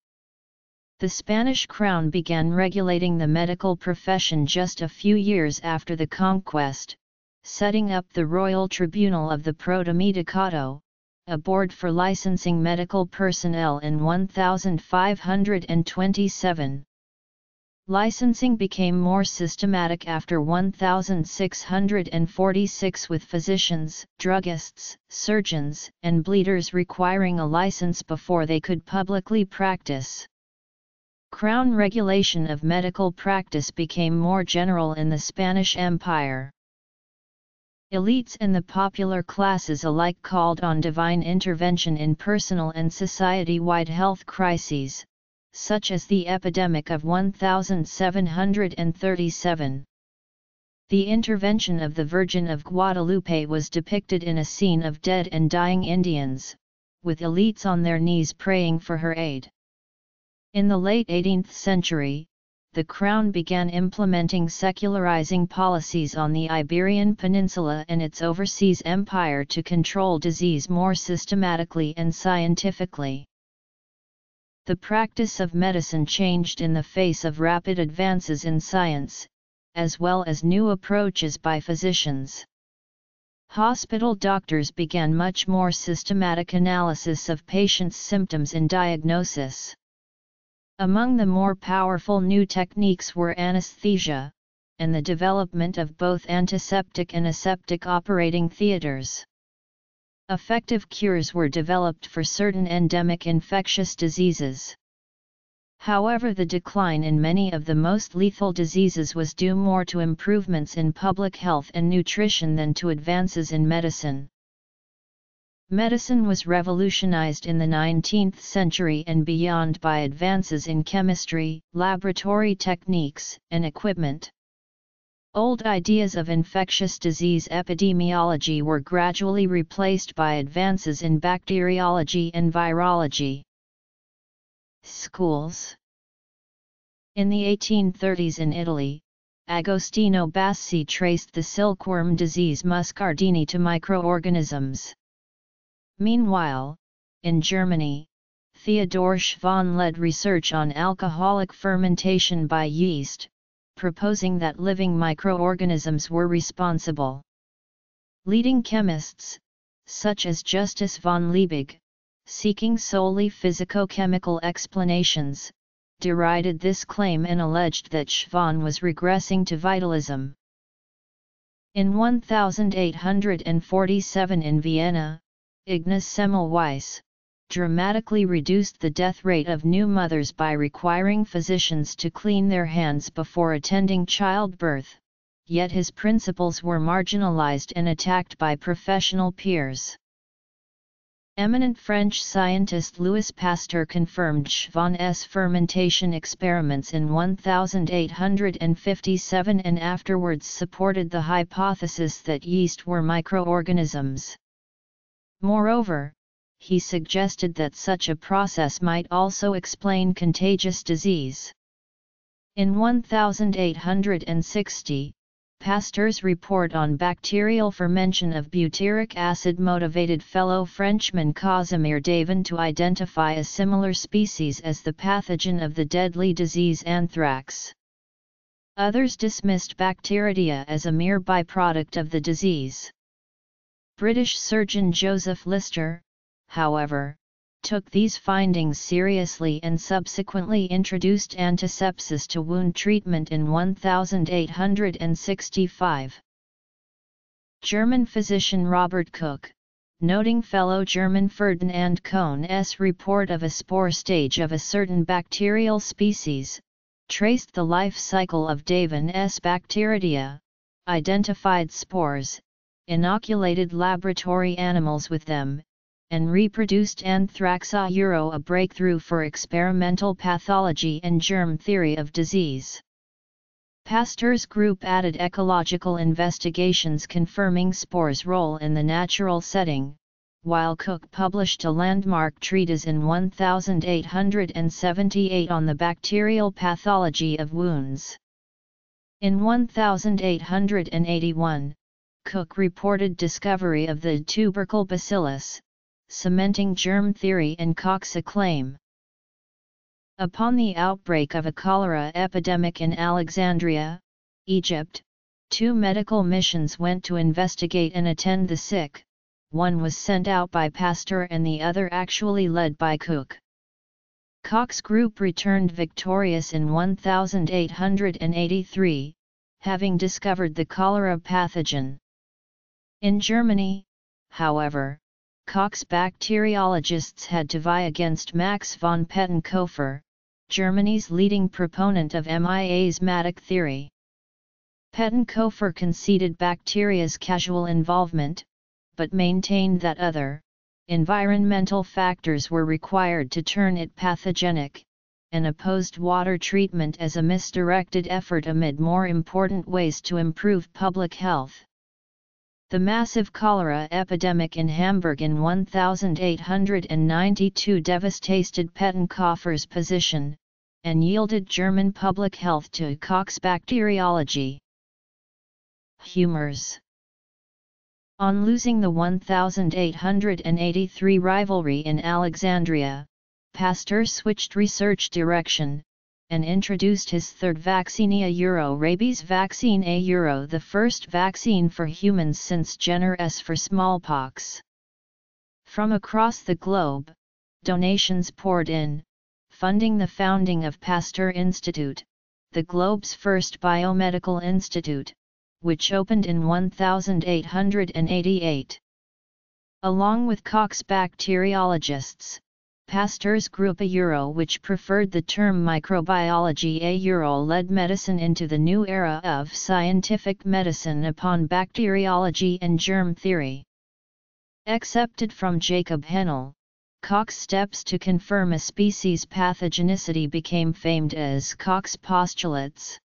The Spanish crown began regulating the medical profession just a few years after the conquest, setting up the Royal Tribunal of the Protomedicato, a board for licensing medical personnel in 1527. Licensing became more systematic after 1646 with physicians, druggists, surgeons, and bleeders requiring a license before they could publicly practice. Crown regulation of medical practice became more general in the Spanish Empire. Elites and the popular classes alike called on divine intervention in personal and society-wide health crises, such as the epidemic of 1737. The intervention of the Virgin of Guadalupe was depicted in a scene of dead and dying Indians, with elites on their knees praying for her aid. In the late 18th century, the Crown began implementing secularizing policies on the Iberian Peninsula and its overseas empire to control disease more systematically and scientifically. The practice of medicine changed in the face of rapid advances in science, as well as new approaches by physicians. Hospital doctors began much more systematic analysis of patients' symptoms and diagnosis. Among the more powerful new techniques were anesthesia, and the development of both antiseptic and aseptic operating theaters. Effective cures were developed for certain endemic infectious diseases. However the decline in many of the most lethal diseases was due more to improvements in public health and nutrition than to advances in medicine. Medicine was revolutionized in the 19th century and beyond by advances in chemistry, laboratory techniques, and equipment. Old ideas of infectious disease epidemiology were gradually replaced by advances in bacteriology and virology. Schools In the 1830s in Italy, Agostino Bassi traced the silkworm disease muscardine to microorganisms. Meanwhile, in Germany, Theodor Schwann led research on alcoholic fermentation by yeast, proposing that living microorganisms were responsible. Leading chemists, such as Justus von Liebig, seeking solely physico-chemical explanations, derided this claim and alleged that Schwann was regressing to vitalism. In 1847 in Vienna, Ignaz Semmelweis, dramatically reduced the death rate of new mothers by requiring physicians to clean their hands before attending childbirth, yet his principles were marginalized and attacked by professional peers. Eminent French scientist Louis Pasteur confirmed Schwann's fermentation experiments in 1857 and afterwards supported the hypothesis that yeast were microorganisms. Moreover, he suggested that such a process might also explain contagious disease. In 1860, Pasteur's report on bacterial fermentation of butyric acid motivated fellow Frenchman Casimir Davaine to identify a similar species as the pathogen of the deadly disease anthrax. Others dismissed bacteria as a mere byproduct of the disease. British surgeon Joseph Lister, however, took these findings seriously and subsequently introduced antisepsis to wound treatment in 1865. German physician Robert Koch, noting fellow German Ferdinand Cohn's report of a spore stage of a certain bacterial species, traced the life cycle of Davaine's bacteria, identified spores, inoculated laboratory animals with them, and reproduced Anthraxa euro a breakthrough for experimental pathology and germ theory of disease. Pasteur's group added ecological investigations confirming spores' role in the natural setting, while Koch published a landmark treatise in 1878 on the bacterial pathology of wounds. In 1881, Koch reported discovery of the tubercle bacillus, cementing germ theory and Koch's acclaim. Upon the outbreak of a cholera epidemic in Alexandria, Egypt, two medical missions went to investigate and attend the sick, one was sent out by Pasteur and the other actually led by Koch. Koch's group returned victorious in 1883, having discovered the cholera pathogen. In Germany, however, Koch's bacteriologists had to vie against Max von Pettenkofer, Germany's leading proponent of miasmatic theory. Pettenkofer conceded bacteria's causal involvement, but maintained that other, environmental factors were required to turn it pathogenic, and opposed water treatment as a misdirected effort amid more important ways to improve public health. The massive cholera epidemic in Hamburg in 1892 devastated Pettenkofer's position, and yielded German public health to Koch's bacteriology. Humors On losing the 1883 rivalry in Alexandria, Pasteur switched research direction, and introduced his third Vaccinia Euro rabies vaccine A Euro the first vaccine for humans since Jenner S for smallpox. From across the globe, donations poured in, funding the founding of Pasteur Institute, the globe's first biomedical institute, which opened in 1888. Along with Koch's bacteriologists, Pasteur's group a Euro which preferred the term microbiology a Euro led medicine into the new era of scientific medicine upon bacteriology and germ theory. Accepted from Jacob Henle, Koch's steps to confirm a species' pathogenicity became famed as Koch's postulates.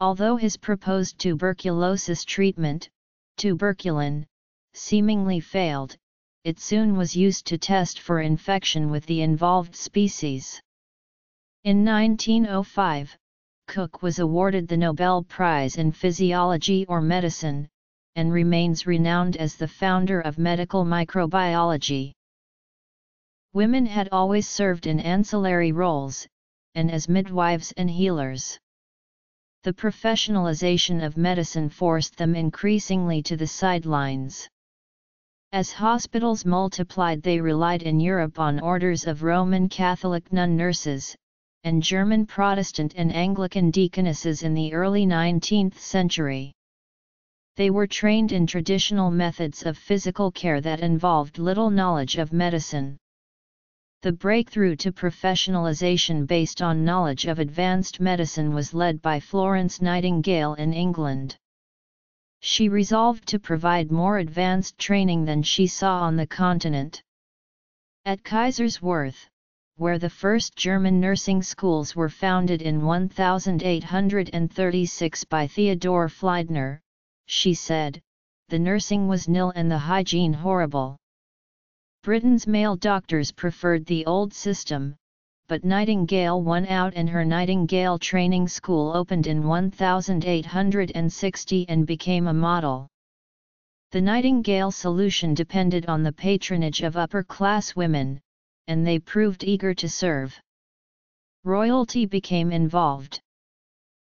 Although his proposed tuberculosis treatment, tuberculin, seemingly failed, it soon was used to test for infection with the involved species. In 1905, Koch was awarded the Nobel Prize in Physiology or Medicine, and remains renowned as the founder of medical microbiology. Women had always served in ancillary roles, and as midwives and healers. The professionalization of medicine forced them increasingly to the sidelines. As hospitals multiplied they relied in Europe on orders of Roman Catholic nun nurses, and German Protestant and Anglican deaconesses in the early 19th century. They were trained in traditional methods of physical care that involved little knowledge of medicine. The breakthrough to professionalization based on knowledge of advanced medicine was led by Florence Nightingale in England. She resolved to provide more advanced training than she saw on the continent. At Kaiserswerth, where the first German nursing schools were founded in 1836 by Theodor Fliedner, she said, the nursing was nil and the hygiene horrible. Britain's male doctors preferred the old system, but Nightingale won out and her Nightingale Training School opened in 1860 and became a model. The Nightingale solution depended on the patronage of upper-class women, and they proved eager to serve. Royalty became involved.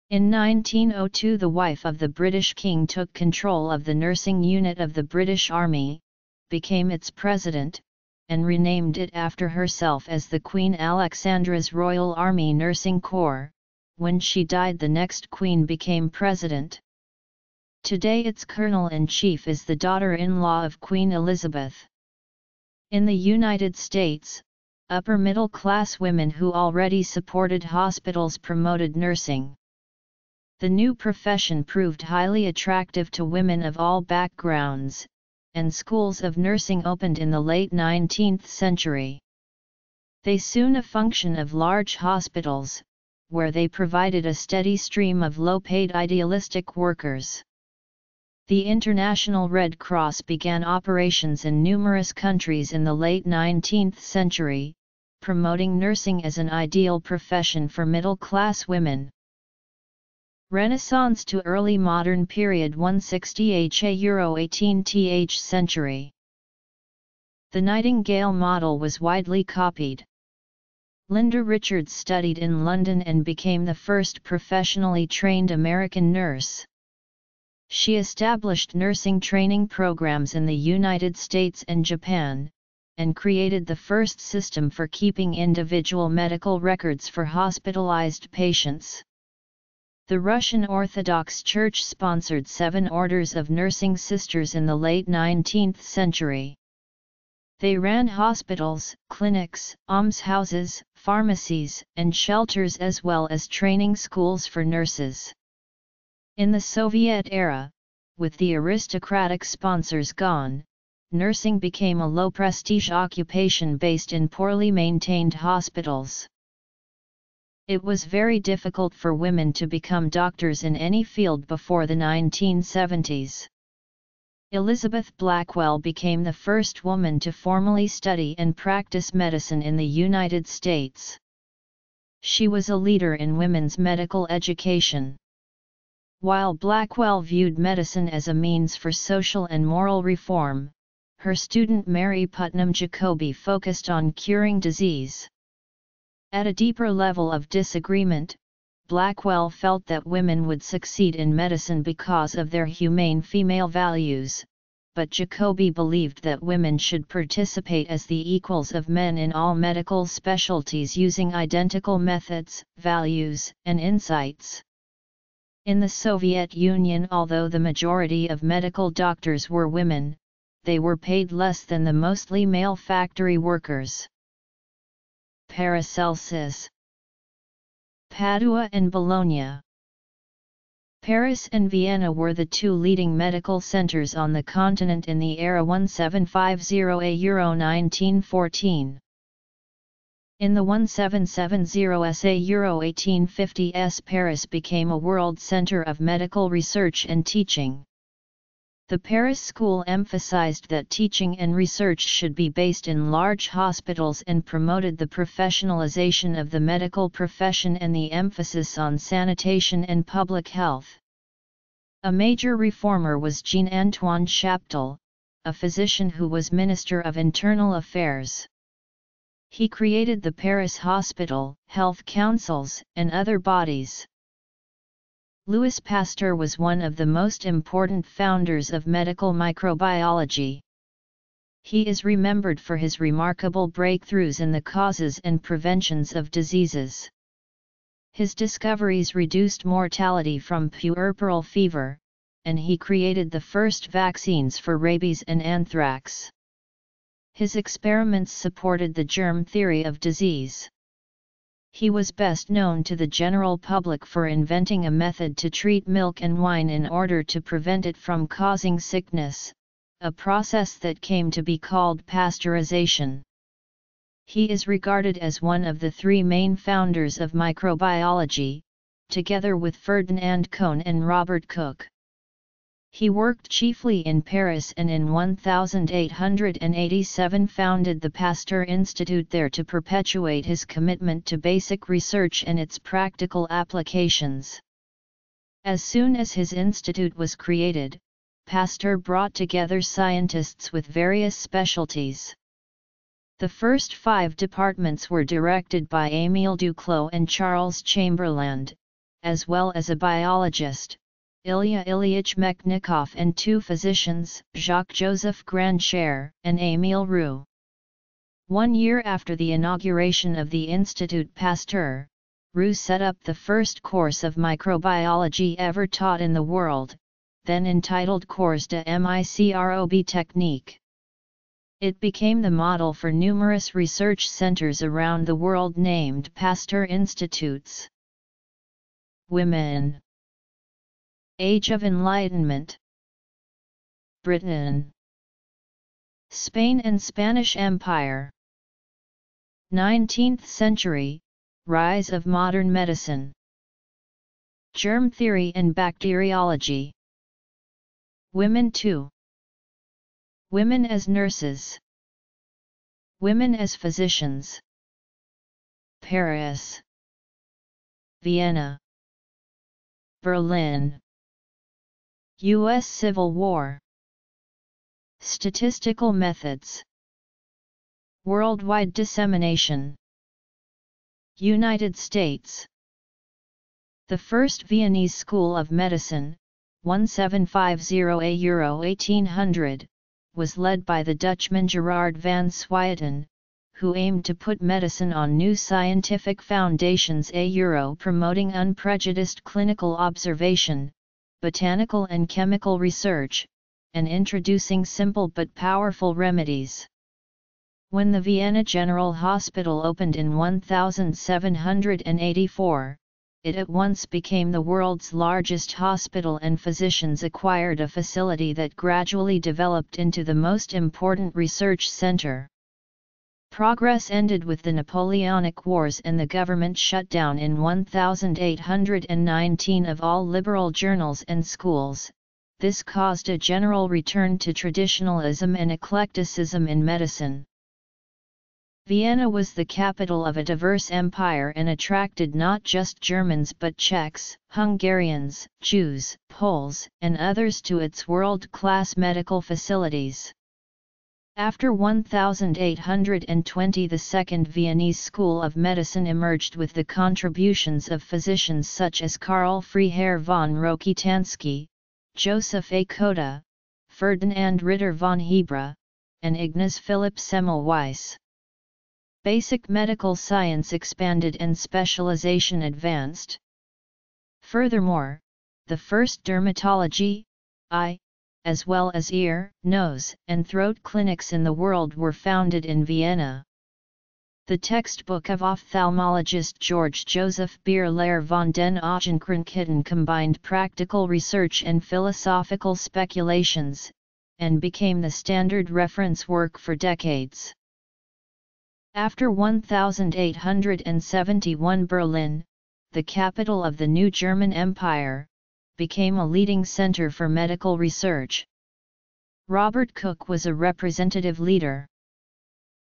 In 1902 the wife of the British King took control of the nursing unit of the British Army, became its president, and renamed it after herself as the Queen Alexandra's Royal Army Nursing Corps. When she died the next queen became president. Today its colonel-in-chief is the daughter-in-law of Queen Elizabeth. In the United States, upper-middle-class women who already supported hospitals promoted nursing. The new profession proved highly attractive to women of all backgrounds, and schools of nursing opened in the late 19th century. They soon a function of large hospitals, where they provided a steady stream of low-paid idealistic workers. The International Red Cross began operations in numerous countries in the late 19th century, promoting nursing as an ideal profession for middle-class women. Renaissance to early modern period 160 HA Euro 18th century. The Nightingale model was widely copied. Linda Richards studied in London and became the first professionally trained American nurse. She established nursing training programs in the United States and Japan, and created the first system for keeping individual medical records for hospitalized patients. The Russian Orthodox Church sponsored seven orders of nursing sisters in the late 19th century. They ran hospitals, clinics, almshouses, pharmacies, and shelters as well as training schools for nurses. In the Soviet era, with the aristocratic sponsors gone, nursing became a low-prestige occupation based in poorly maintained hospitals. It was very difficult for women to become doctors in any field before the 1970s. Elizabeth Blackwell became the first woman to formally study and practice medicine in the United States. She was a leader in women's medical education. While Blackwell viewed medicine as a means for social and moral reform, her student Mary Putnam Jacobi focused on curing disease. At a deeper level of disagreement, Blackwell felt that women would succeed in medicine because of their humane female values, but Jacobi believed that women should participate as the equals of men in all medical specialties using identical methods, values, and insights. In the Soviet Union although the majority of medical doctors were women, they were paid less than the mostly male factory workers. Paracelsus Padua and Bologna Paris and Vienna were the two leading medical centers on the continent in the era 1750 a Euro 1914. In the 1770 SA Euro 1850s Paris became a world center of medical research and teaching. The Paris school emphasized that teaching and research should be based in large hospitals and promoted the professionalization of the medical profession and the emphasis on sanitation and public health. A major reformer was Jean-Antoine Chaptal, a physician who was Minister of Internal Affairs. He created the Paris Hospital, health councils, and other bodies. Louis Pasteur was one of the most important founders of medical microbiology. He is remembered for his remarkable breakthroughs in the causes and preventions of diseases. His discoveries reduced mortality from puerperal fever, and he created the first vaccines for rabies and anthrax. His experiments supported the germ theory of disease. He was best known to the general public for inventing a method to treat milk and wine in order to prevent it from causing sickness, a process that came to be called pasteurization. He is regarded as one of the three main founders of microbiology, together with Ferdinand Cohn and Robert Koch. He worked chiefly in Paris and in 1887 founded the Pasteur Institute there to perpetuate his commitment to basic research and its practical applications. As soon as his institute was created, Pasteur brought together scientists with various specialties. The first five departments were directed by Émile Duclaux and Charles Chamberland, as well as a biologist, Ilya Ilyich Mechnikov and two physicians, Jacques-Joseph Grancher and Émile Roux. One year after the inauguration of the Institut Pasteur, Roux set up the first course of microbiology ever taught in the world, then entitled Cours de MICROB Technique. It became the model for numerous research centers around the world named Pasteur Institutes. Women Age of Enlightenment Britain Spain and Spanish Empire 19th century, rise of modern medicine Germ theory and bacteriology Women too Women as nurses. Women as physicians. Paris. Vienna. Berlin. U.S. Civil War. Statistical methods. Worldwide dissemination. United States. The first Viennese School of Medicine, 1750 a Euro 1800, was led by the Dutchman Gerard van Swieten, who aimed to put medicine on new scientific foundations a euro promoting unprejudiced clinical observation, botanical and chemical research, and introducing simple but powerful remedies. When the Vienna General Hospital opened in 1784, it at once became the world's largest hospital and physicians acquired a facility that gradually developed into the most important research center. Progress ended with the Napoleonic Wars and the government shut down in 1819 of all liberal journals and schools. This caused a general return to traditionalism and eclecticism in medicine. Vienna was the capital of a diverse empire and attracted not just Germans but Czechs, Hungarians, Jews, Poles, and others to its world-class medical facilities. After 1820 the Second Viennese School of Medicine emerged with the contributions of physicians such as Karl Freiherr von Rokitansky, Joseph Škoda, Ferdinand Ritter von Hebra, and Ignaz Philipp Semmelweis. Basic medical science expanded and specialization advanced. Furthermore, the first dermatology, eye, as well as ear, nose, and throat clinics in the world were founded in Vienna. The textbook of ophthalmologist George Joseph Beer von den Augenkrankheiten combined practical research and philosophical speculations, and became the standard reference work for decades. After 1871 Berlin, the capital of the new German Empire, became a leading center for medical research. Robert Koch was a representative leader.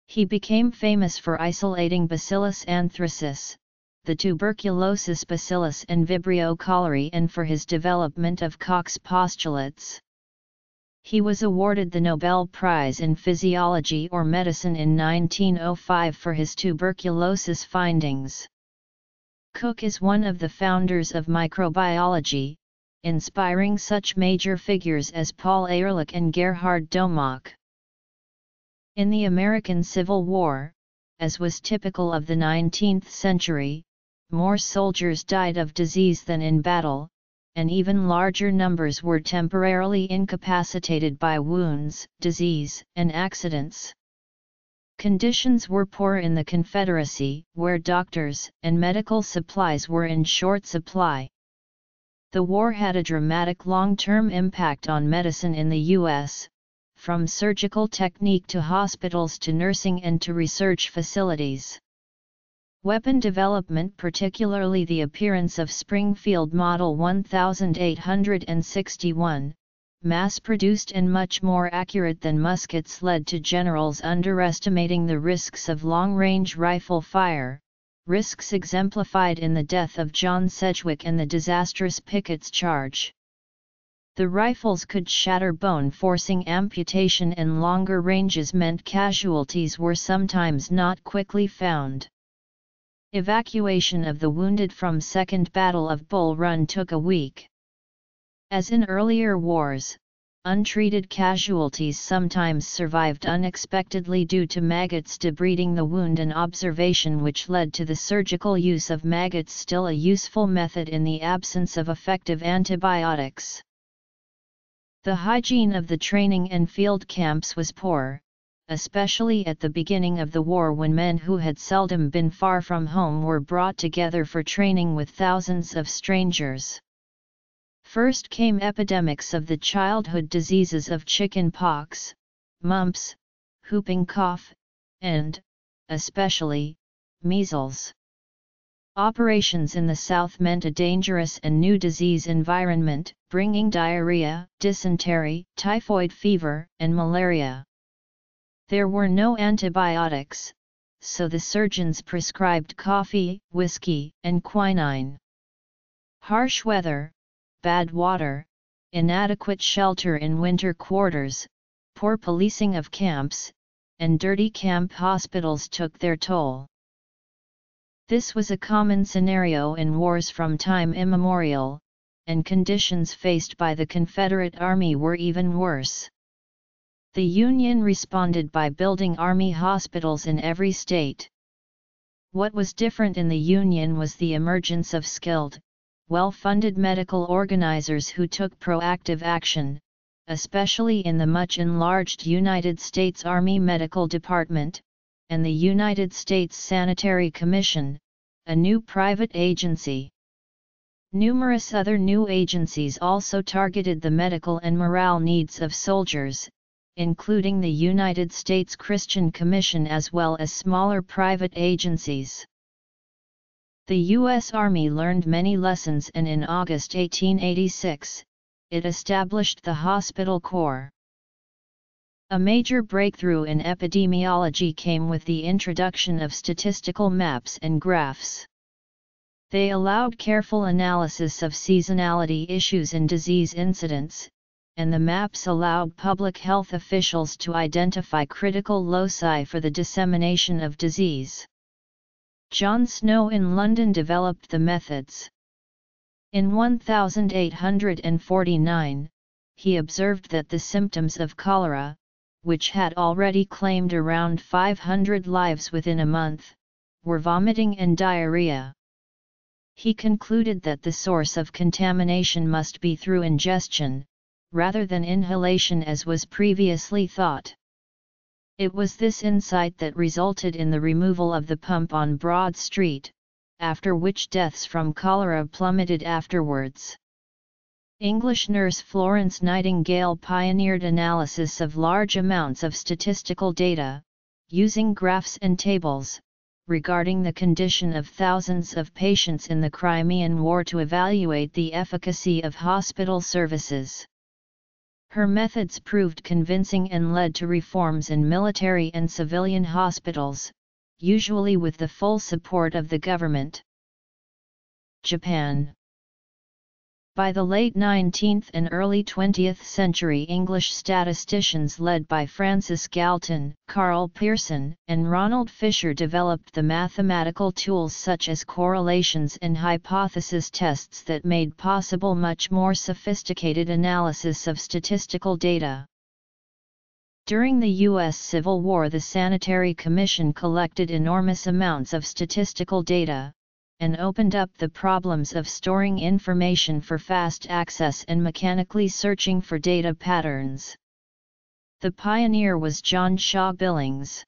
He became famous for isolating Bacillus anthracis, the tuberculosis bacillus and Vibrio cholerae and for his development of Koch's postulates. He was awarded the Nobel Prize in Physiology or Medicine in 1905 for his tuberculosis findings. Koch is one of the founders of microbiology, inspiring such major figures as Paul Ehrlich and Gerhard Domagk. In the American Civil War, as was typical of the 19th century, more soldiers died of disease than in battle, and even larger numbers were temporarily incapacitated by wounds, disease, and accidents. Conditions were poor in the Confederacy, where doctors and medical supplies were in short supply. The war had a dramatic long-term impact on medicine in the U.S., from surgical technique to hospitals to nursing and to research facilities. Weapon development particularly the appearance of Springfield Model 1861, mass-produced and much more accurate than muskets led to generals underestimating the risks of long-range rifle fire, risks exemplified in the death of John Sedgwick and the disastrous Pickett's charge. The rifles could shatter bone forcing amputation and longer ranges meant casualties were sometimes not quickly found. Evacuation of the wounded from Second Battle of Bull Run took a week. As in earlier wars, untreated casualties sometimes survived unexpectedly due to maggots debriding the wound an observation which led to the surgical use of maggots still a useful method in the absence of effective antibiotics. The hygiene of the training and field camps was poor, especially at the beginning of the war when men who had seldom been far from home were brought together for training with thousands of strangers. First came epidemics of the childhood diseases of chicken pox, mumps, whooping cough, and, especially, measles. Operations in the South meant a dangerous and new disease environment, bringing diarrhea, dysentery, typhoid fever, and malaria. There were no antibiotics, so the surgeons prescribed coffee, whiskey, and quinine. Harsh weather, bad water, inadequate shelter in winter quarters, poor policing of camps, and dirty camp hospitals took their toll. This was a common scenario in wars from time immemorial, and conditions faced by the Confederate Army were even worse. The Union responded by building Army hospitals in every state. What was different in the Union was the emergence of skilled, well-funded medical organizers who took proactive action, especially in the much enlarged United States Army Medical Department, and the United States Sanitary Commission, a new private agency. Numerous other new agencies also targeted the medical and morale needs of soldiers, including the United States Christian Commission as well as smaller private agencies. The U.S. Army learned many lessons and in August 1886, it established the Hospital Corps. A major breakthrough in epidemiology came with the introduction of statistical maps and graphs. They allowed careful analysis of seasonality issues and disease incidence, and the maps allowed public health officials to identify critical loci for the dissemination of disease. John Snow in London developed the methods. In 1849, he observed that the symptoms of cholera, which had already claimed around 500 lives within a month, were vomiting and diarrhea. He concluded that the source of contamination must be through ingestion, rather than inhalation as was previously thought. It was this insight that resulted in the removal of the pump on Broad Street, after which deaths from cholera plummeted afterwards. English nurse Florence Nightingale pioneered analysis of large amounts of statistical data, using graphs and tables, regarding the condition of thousands of patients in the Crimean War to evaluate the efficacy of hospital services. Her methods proved convincing and led to reforms in military and civilian hospitals, usually with the full support of the government. Japan by the late 19th and early 20th century English statisticians led by Francis Galton, Karl Pearson, and Ronald Fisher developed the mathematical tools such as correlations and hypothesis tests that made possible much more sophisticated analysis of statistical data. During the U.S. Civil War the Sanitary Commission collected enormous amounts of statistical data, and opened up the problems of storing information for fast access and mechanically searching for data patterns. The pioneer was John Shaw Billings.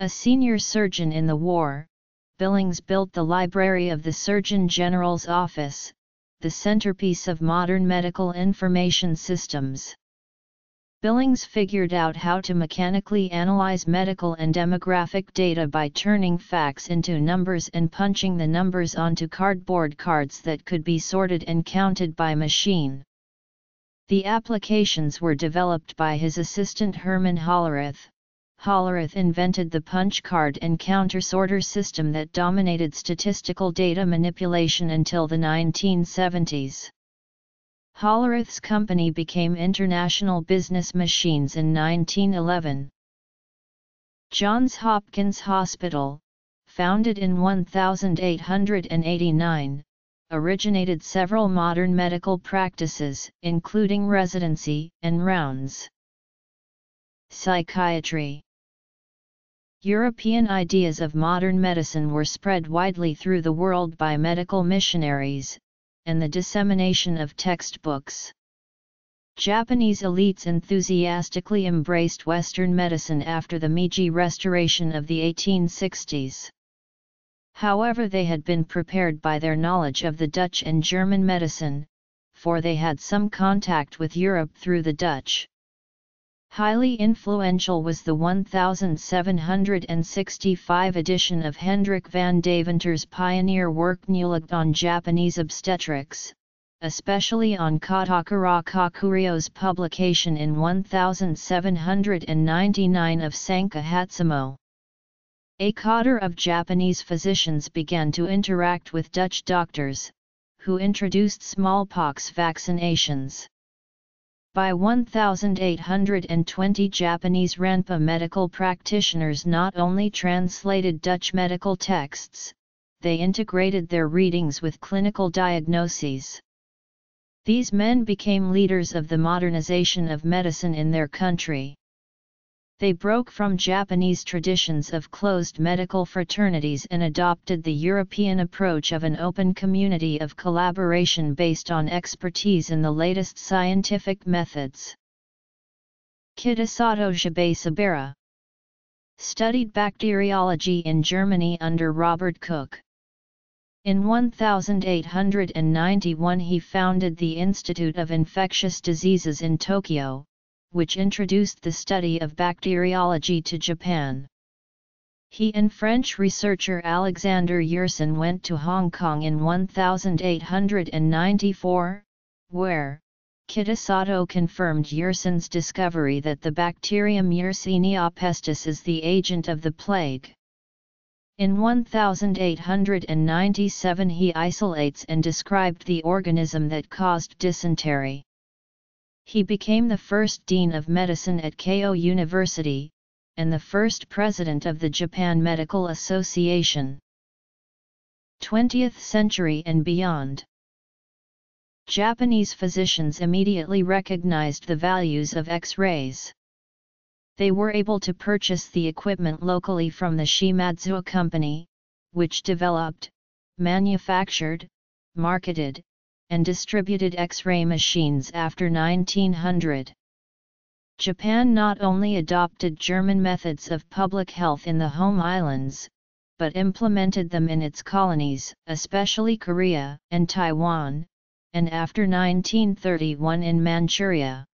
A senior surgeon in the war, Billings built the library of the Surgeon General's office, the centerpiece of modern medical information systems. Billings figured out how to mechanically analyze medical and demographic data by turning facts into numbers and punching the numbers onto cardboard cards that could be sorted and counted by machine. The applications were developed by his assistant Herman Hollerith. Hollerith invented the punch card and counter sorter system that dominated statistical data manipulation until the 1970s. Hollerith's company became International Business Machines in 1911. Johns Hopkins Hospital, founded in 1889, originated several modern medical practices, including residency and rounds. Psychiatry European ideas of modern medicine were spread widely through the world by medical missionaries, and the dissemination of textbooks. Japanese elites enthusiastically embraced Western medicine after the Meiji Restoration of the 1860s. However they had been prepared by their knowledge of the Dutch and German medicine, for they had some contact with Europe through the Dutch. Highly influential was the 1765 edition of Hendrik van Deventer's pioneer work Nieuwlicht on Japanese obstetrics, especially on Katakura Kakuryo's publication in 1799 of Sanka Hatsumo. A cadre of Japanese physicians began to interact with Dutch doctors, who introduced smallpox vaccinations. By 1820 Japanese Renpa medical practitioners not only translated Dutch medical texts, they integrated their readings with clinical diagnoses. These men became leaders of the modernization of medicine in their country. They broke from Japanese traditions of closed medical fraternities and adopted the European approach of an open community of collaboration based on expertise in the latest scientific methods. Kitasato Sabara studied bacteriology in Germany under Robert Koch. In 1891 he founded the Institute of Infectious Diseases in Tokyo, which introduced the study of bacteriology to Japan. He and French researcher Alexander Yersin went to Hong Kong in 1894, where, Kitasato confirmed Yersin's discovery that the bacterium Yersinia pestis is the agent of the plague. In 1897 he isolates and described the organism that caused dysentery. He became the first Dean of Medicine at Keio University, and the first President of the Japan Medical Association. 20th century and beyond. Japanese physicians immediately recognized the values of X-rays. They were able to purchase the equipment locally from the Shimadzu Company, which developed, manufactured, marketed, and distributed X-ray machines after 1900. Japan not only adopted German methods of public health in the home islands, but implemented them in its colonies, especially Korea and Taiwan, and after 1931 in Manchuria.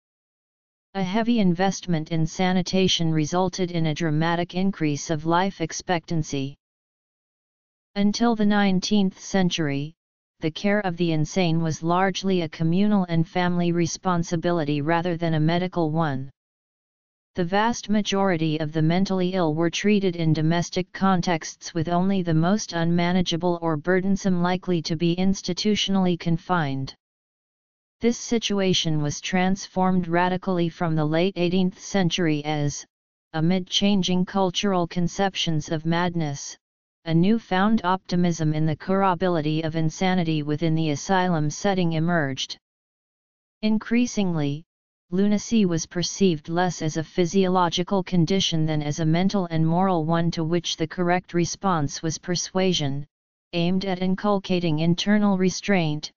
A heavy investment in sanitation resulted in a dramatic increase of life expectancy. Until the 19th century, the care of the insane was largely a communal and family responsibility rather than a medical one. The vast majority of the mentally ill were treated in domestic contexts with only the most unmanageable or burdensome likely to be institutionally confined. This situation was transformed radically from the late 18th century as, amid changing cultural conceptions of madness, a newfound optimism in the curability of insanity within the asylum setting emerged. Increasingly, lunacy was perceived less as a physiological condition than as a mental and moral one to which the correct response was persuasion, aimed at inculcating internal restraint,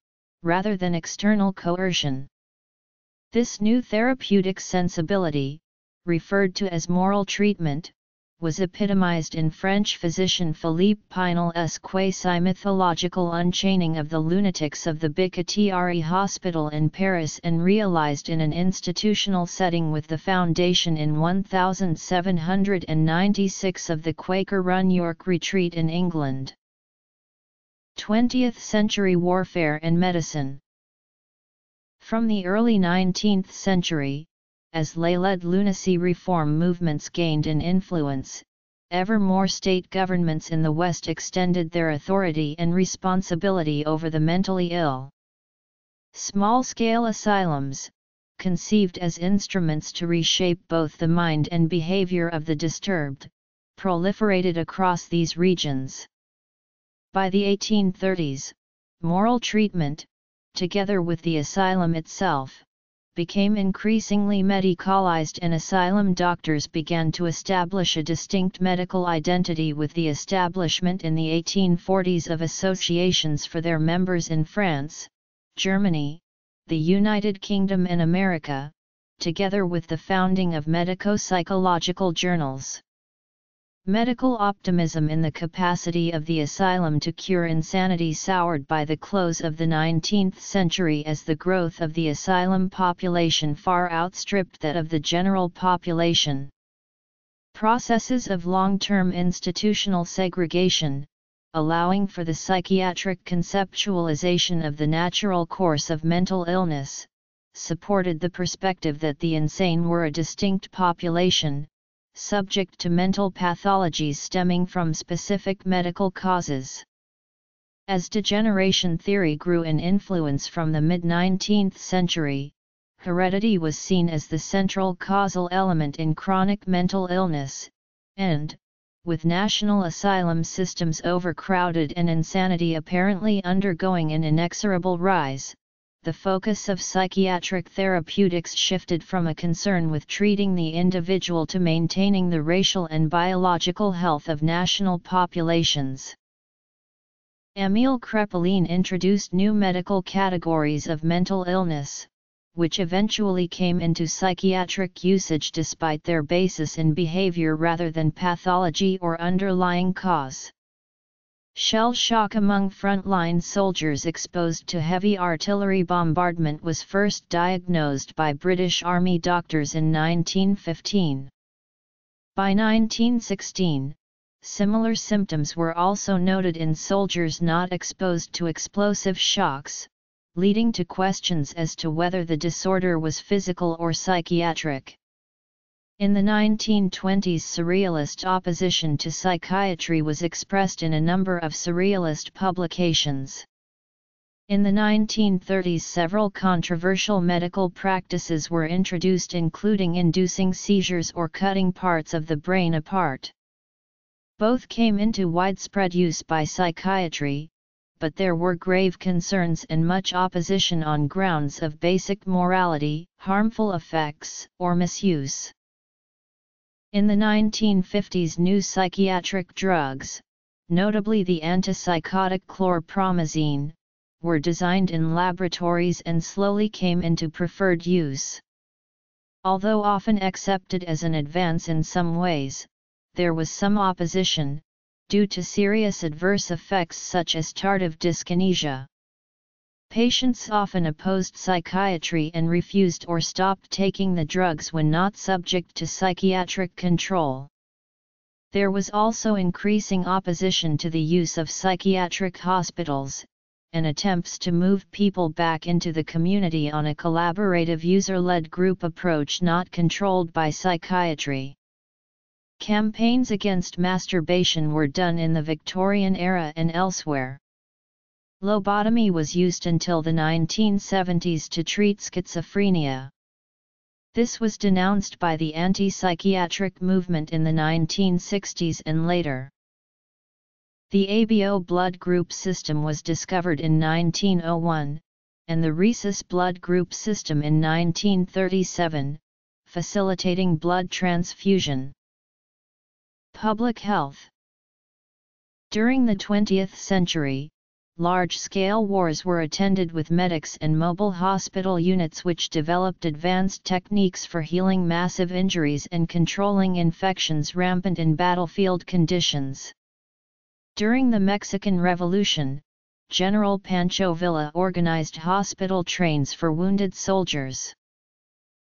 rather than external coercion. This new therapeutic sensibility, referred to as moral treatment, was epitomized in French physician Philippe Pinel's quasi-mythological unchaining of the lunatics of the Bicêtre Hospital in Paris and realized in an institutional setting with the foundation in 1796 of the Quaker-run York Retreat in England. 20th century warfare and medicine From the early 19th century, as lay-led lunacy reform movements gained in influence, ever more state governments in the West extended their authority and responsibility over the mentally ill. Small-scale asylums, conceived as instruments to reshape both the mind and behavior of the disturbed, proliferated across these regions. By the 1830s, moral treatment, together with the asylum itself, became increasingly medicalized and asylum doctors began to establish a distinct medical identity with the establishment in the 1840s of associations for their members in France, Germany, the United Kingdom and America, together with the founding of medico-psychological journals. Medical optimism in the capacity of the asylum to cure insanity soured by the close of the 19th century as the growth of the asylum population far outstripped that of the general population. Processes of long-term institutional segregation, allowing for the psychiatric conceptualization of the natural course of mental illness, supported the perspective that the insane were a distinct population, subject to mental pathologies stemming from specific medical causes. As degeneration theory grew in influence from the mid-19th century, heredity was seen as the central causal element in chronic mental illness, and, with national asylum systems overcrowded and insanity apparently undergoing an inexorable rise, the focus of psychiatric therapeutics shifted from a concern with treating the individual to maintaining the racial and biological health of national populations. Emile Kraepelin introduced new medical categories of mental illness, which eventually came into psychiatric usage despite their basis in behavior rather than pathology or underlying cause. Shell shock among frontline soldiers exposed to heavy artillery bombardment was first diagnosed by British Army doctors in 1915. By 1916, similar symptoms were also noted in soldiers not exposed to explosive shocks, leading to questions as to whether the disorder was physical or psychiatric. In the 1920s Surrealist opposition to psychiatry was expressed in a number of Surrealist publications. In the 1930s several controversial medical practices were introduced including inducing seizures or cutting parts of the brain apart. Both came into widespread use by psychiatry, but there were grave concerns and much opposition on grounds of basic morality, harmful effects, or misuse. In the 1950s new psychiatric drugs, notably the antipsychotic chlorpromazine, were designed in laboratories and slowly came into preferred use. Although often accepted as an advance in some ways, there was some opposition, due to serious adverse effects such as tardive dyskinesia. Patients often opposed psychiatry and refused or stopped taking the drugs when not subject to psychiatric control. There was also increasing opposition to the use of psychiatric hospitals, and attempts to move people back into the community on a collaborative user-led group approach not controlled by psychiatry. Campaigns against masturbation were done in the Victorian era and elsewhere. Lobotomy was used until the 1970s to treat schizophrenia. This was denounced by the anti-psychiatric movement in the 1960s and later. The ABO blood group system was discovered in 1901, and the rhesus blood group system in 1937, facilitating blood transfusion. Public health During the 20th century, large-scale wars were attended with medics and mobile hospital units which developed advanced techniques for healing massive injuries and controlling infections rampant in battlefield conditions. During the Mexican Revolution, General Pancho Villa organized hospital trains for wounded soldiers.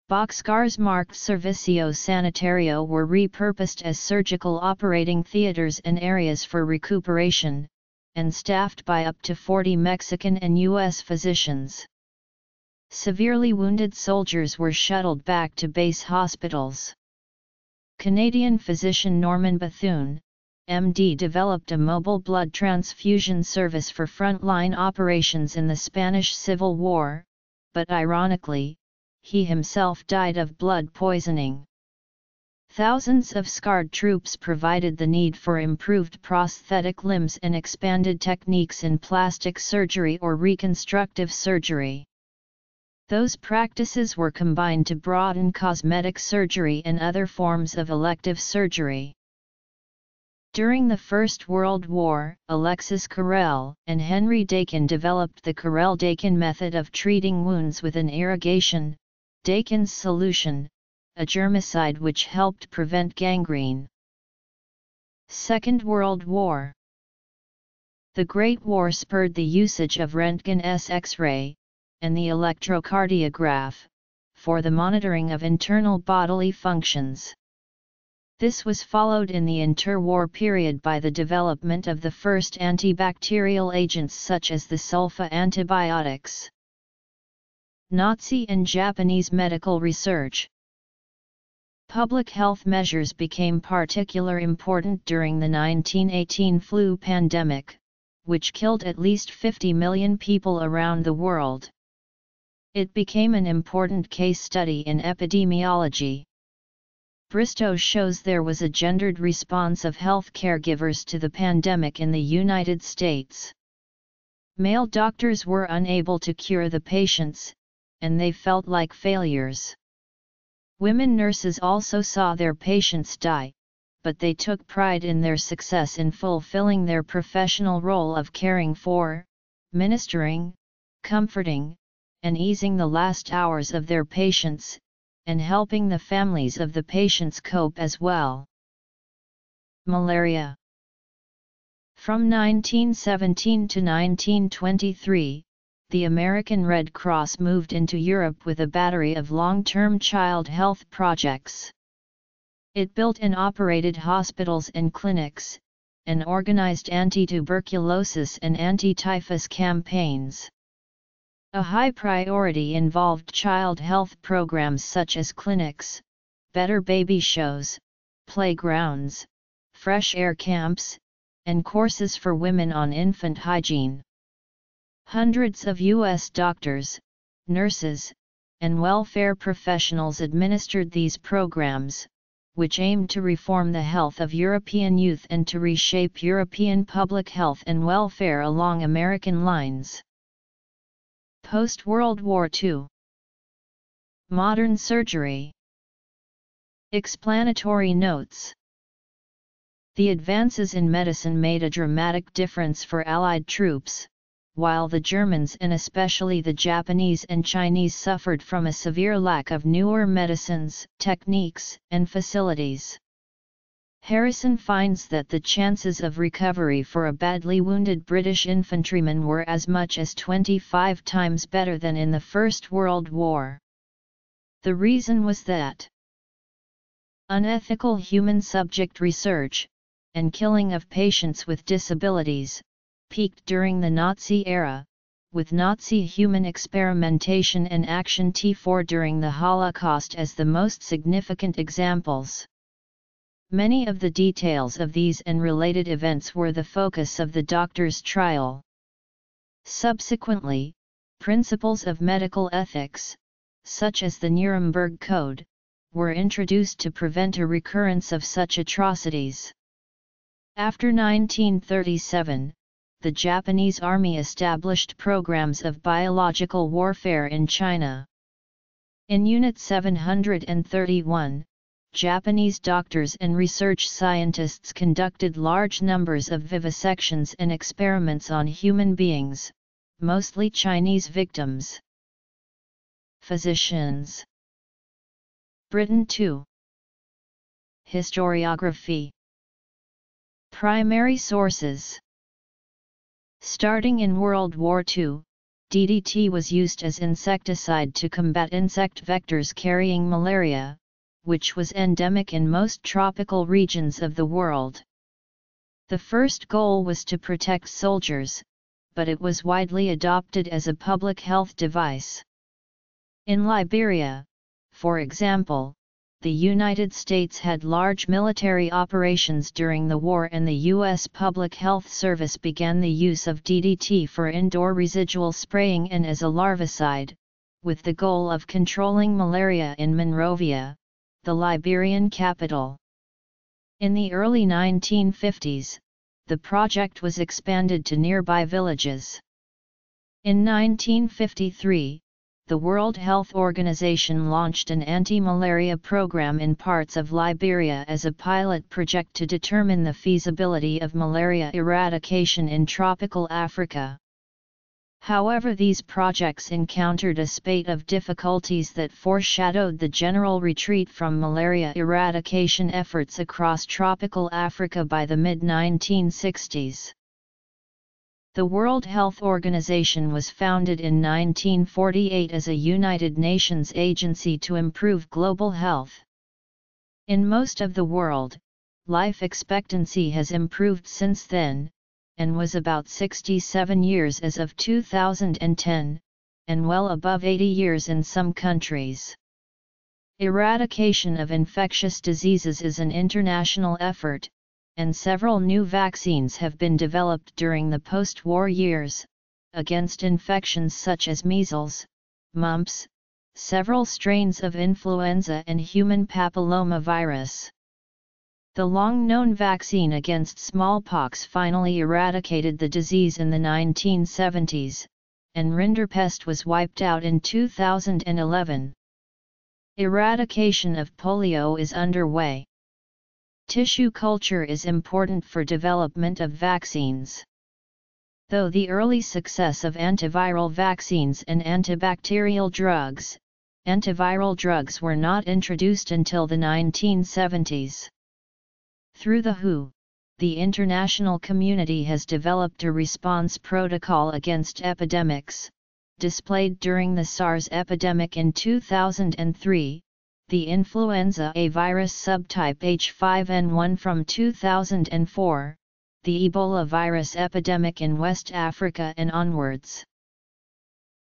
Boxcars marked Servicio Sanitario were repurposed as surgical operating theaters and areas for recuperation, and staffed by up to 40 Mexican and U.S. physicians. Severely wounded soldiers were shuttled back to base hospitals. Canadian physician Norman Bethune, MD developed a mobile blood transfusion service for frontline operations in the Spanish Civil War, but ironically, he himself died of blood poisoning. Thousands of scarred troops provided the need for improved prosthetic limbs and expanded techniques in plastic surgery or reconstructive surgery. Those practices were combined to broaden cosmetic surgery and other forms of elective surgery. During the First World War, Alexis Carrel and Henry Dakin developed the Carrel-Dakin method of treating wounds with an irrigation, Dakin's solution, a germicide which helped prevent gangrene. Second World War The Great War spurred the usage of Röntgen's X-ray, and the electrocardiograph, for the monitoring of internal bodily functions. This was followed in the interwar period by the development of the first antibacterial agents such as the sulfa antibiotics. Nazi and Japanese medical research Public health measures became particular important during the 1918 flu pandemic, which killed at least 50 million people around the world. It became an important case study in epidemiology. Bristow shows there was a gendered response of health caregivers to the pandemic in the United States. Male doctors were unable to cure the patients, and they felt like failures. Women nurses also saw their patients die, but they took pride in their success in fulfilling their professional role of caring for, ministering, comforting, and easing the last hours of their patients, and helping the families of the patients cope as well. Malaria From 1917 to 1923, the American Red Cross moved into Europe with a battery of long-term child health projects. It built and operated hospitals and clinics, and organized anti-tuberculosis and anti-typhus campaigns. A high priority involved child health programs such as clinics, better baby shows, playgrounds, fresh air camps, and courses for women on infant hygiene. Hundreds of U.S. doctors, nurses, and welfare professionals administered these programs, which aimed to reform the health of European youth and to reshape European public health and welfare along American lines. Post-World War II Modern surgery Explanatory notes The advances in medicine made a dramatic difference for Allied troops, while the Germans and especially the Japanese and Chinese suffered from a severe lack of newer medicines, techniques, and facilities. Harrison finds that the chances of recovery for a badly wounded British infantryman were as much as 25 times better than in the First World War. The reason was that unethical human subject research, and killing of patients with disabilities, peaked during the Nazi era, with Nazi human experimentation and Action T4 during the Holocaust as the most significant examples. Many of the details of these and related events were the focus of the doctor's trial. Subsequently, principles of medical ethics, such as the Nuremberg Code, were introduced to prevent a recurrence of such atrocities. After 1937, the Japanese army established programs of biological warfare in China. In Unit 731, Japanese doctors and research scientists conducted large numbers of vivisections and experiments on human beings, mostly Chinese victims. Physicians Britain 2 Historiography Primary sources Starting in World War II, DDT was used as insecticide to combat insect vectors carrying malaria, which was endemic in most tropical regions of the world. The first goal was to protect soldiers, but it was widely adopted as a public health device. In Liberia, for example, the United States had large military operations during the war and the U.S. Public Health Service began the use of DDT for indoor residual spraying and as a larvicide, with the goal of controlling malaria in Monrovia, the Liberian capital. In the early 1950s, the project was expanded to nearby villages. In 1953, the World Health Organization launched an anti-malaria program in parts of Liberia as a pilot project to determine the feasibility of malaria eradication in tropical Africa. However these projects encountered a spate of difficulties that foreshadowed the general retreat from malaria eradication efforts across tropical Africa by the mid-1960s. The World Health Organization was founded in 1948 as a United Nations agency to improve global health. In most of the world, life expectancy has improved since then, and was about 67 years as of 2010, and well above 80 years in some countries. Eradication of infectious diseases is an international effort, and several new vaccines have been developed during the post-war years, against infections such as measles, mumps, several strains of influenza and human papillomavirus. The long-known vaccine against smallpox finally eradicated the disease in the 1970s, and rinderpest was wiped out in 2011. Eradication of polio is underway. Tissue culture is important for development of vaccines. Though the early success of antiviral vaccines and antibacterial drugs, antiviral drugs were not introduced until the 1970s. Through the WHO, the international community has developed a response protocol against epidemics, displayed during the SARS epidemic in 2003, the influenza A virus subtype H5N1 from 2004, the Ebola virus epidemic in West Africa and onwards.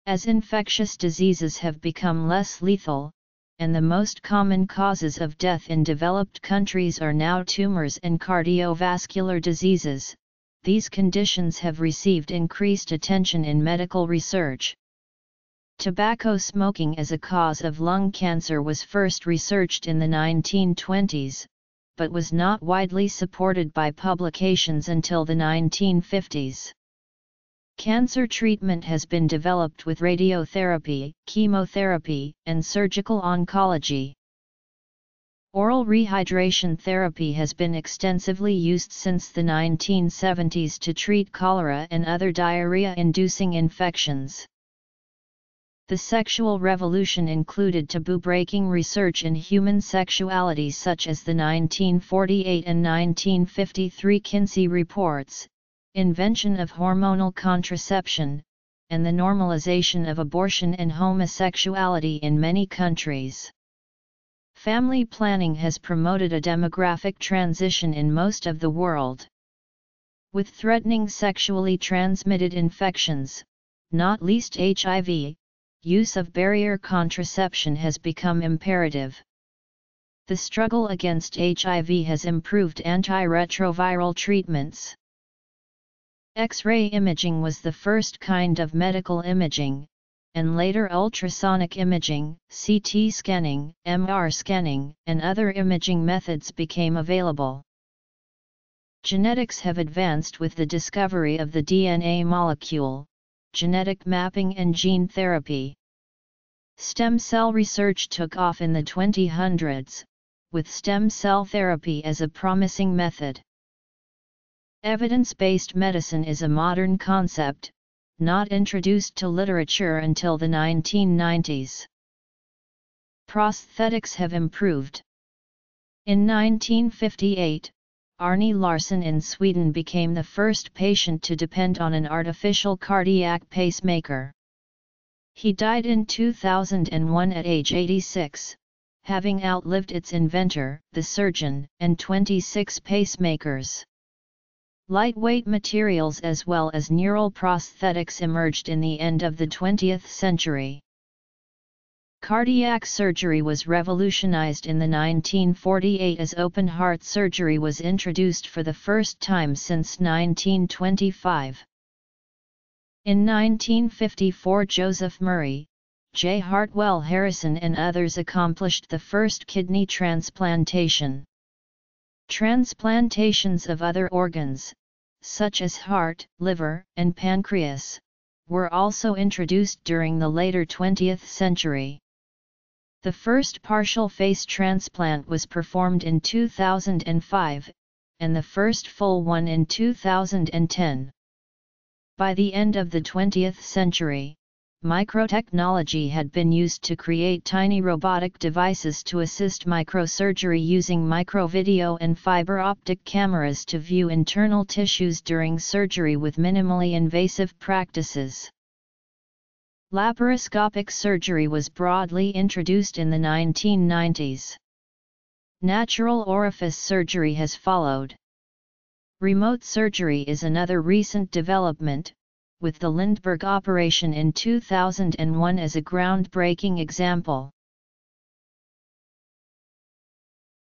As infectious diseases have become less lethal, and the most common causes of death in developed countries are now tumors and cardiovascular diseases, these conditions have received increased attention in medical research. Tobacco smoking as a cause of lung cancer was first researched in the 1920s, but was not widely supported by publications until the 1950s. Cancer treatment has been developed with radiotherapy, chemotherapy, and surgical oncology. Oral rehydration therapy has been extensively used since the 1970s to treat cholera and other diarrhea-inducing infections. The sexual revolution included taboo-breaking research in human sexuality such as the 1948 and 1953 Kinsey reports, invention of hormonal contraception, and the normalization of abortion and homosexuality in many countries. Family planning has promoted a demographic transition in most of the world. With threatening sexually transmitted infections, not least HIV, use of barrier contraception has become imperative. The struggle against HIV has improved antiretroviral treatments. X-ray imaging was the first kind of medical imaging, and later ultrasonic imaging, CT scanning, MR scanning, and other imaging methods became available. Genetics have advanced with the discovery of the DNA molecule, genetic mapping and gene therapy. Stem cell research took off in the 2000s, with stem cell therapy as a promising method. Evidence-based medicine is a modern concept, not introduced to literature until the 1990s. Prosthetics have improved. In 1958, Arne Larsson in Sweden became the first patient to depend on an artificial cardiac pacemaker. He died in 2001 at age 86, having outlived its inventor, the surgeon, and 26 pacemakers. Lightweight materials as well as neural prosthetics emerged in the end of the 20th century. Cardiac surgery was revolutionized in the 1948 as open heart surgery was introduced for the first time since 1925. In 1954 Joseph Murray, J. Hartwell Harrison and others accomplished the first kidney transplantation. Transplantations of other organs, such as heart, liver, and pancreas, were also introduced during the later 20th century. The first partial face transplant was performed in 2005, and the first full one in 2010. By the end of the 20th century, Microtechnology had been used to create tiny robotic devices to assist microsurgery using microvideo and fiber optic cameras to view internal tissues during surgery with minimally invasive practices. Laparoscopic surgery was broadly introduced in the 1990s. Natural orifice surgery has followed. Remote surgery is another recent development, with the Lindbergh operation in 2001 as a groundbreaking example.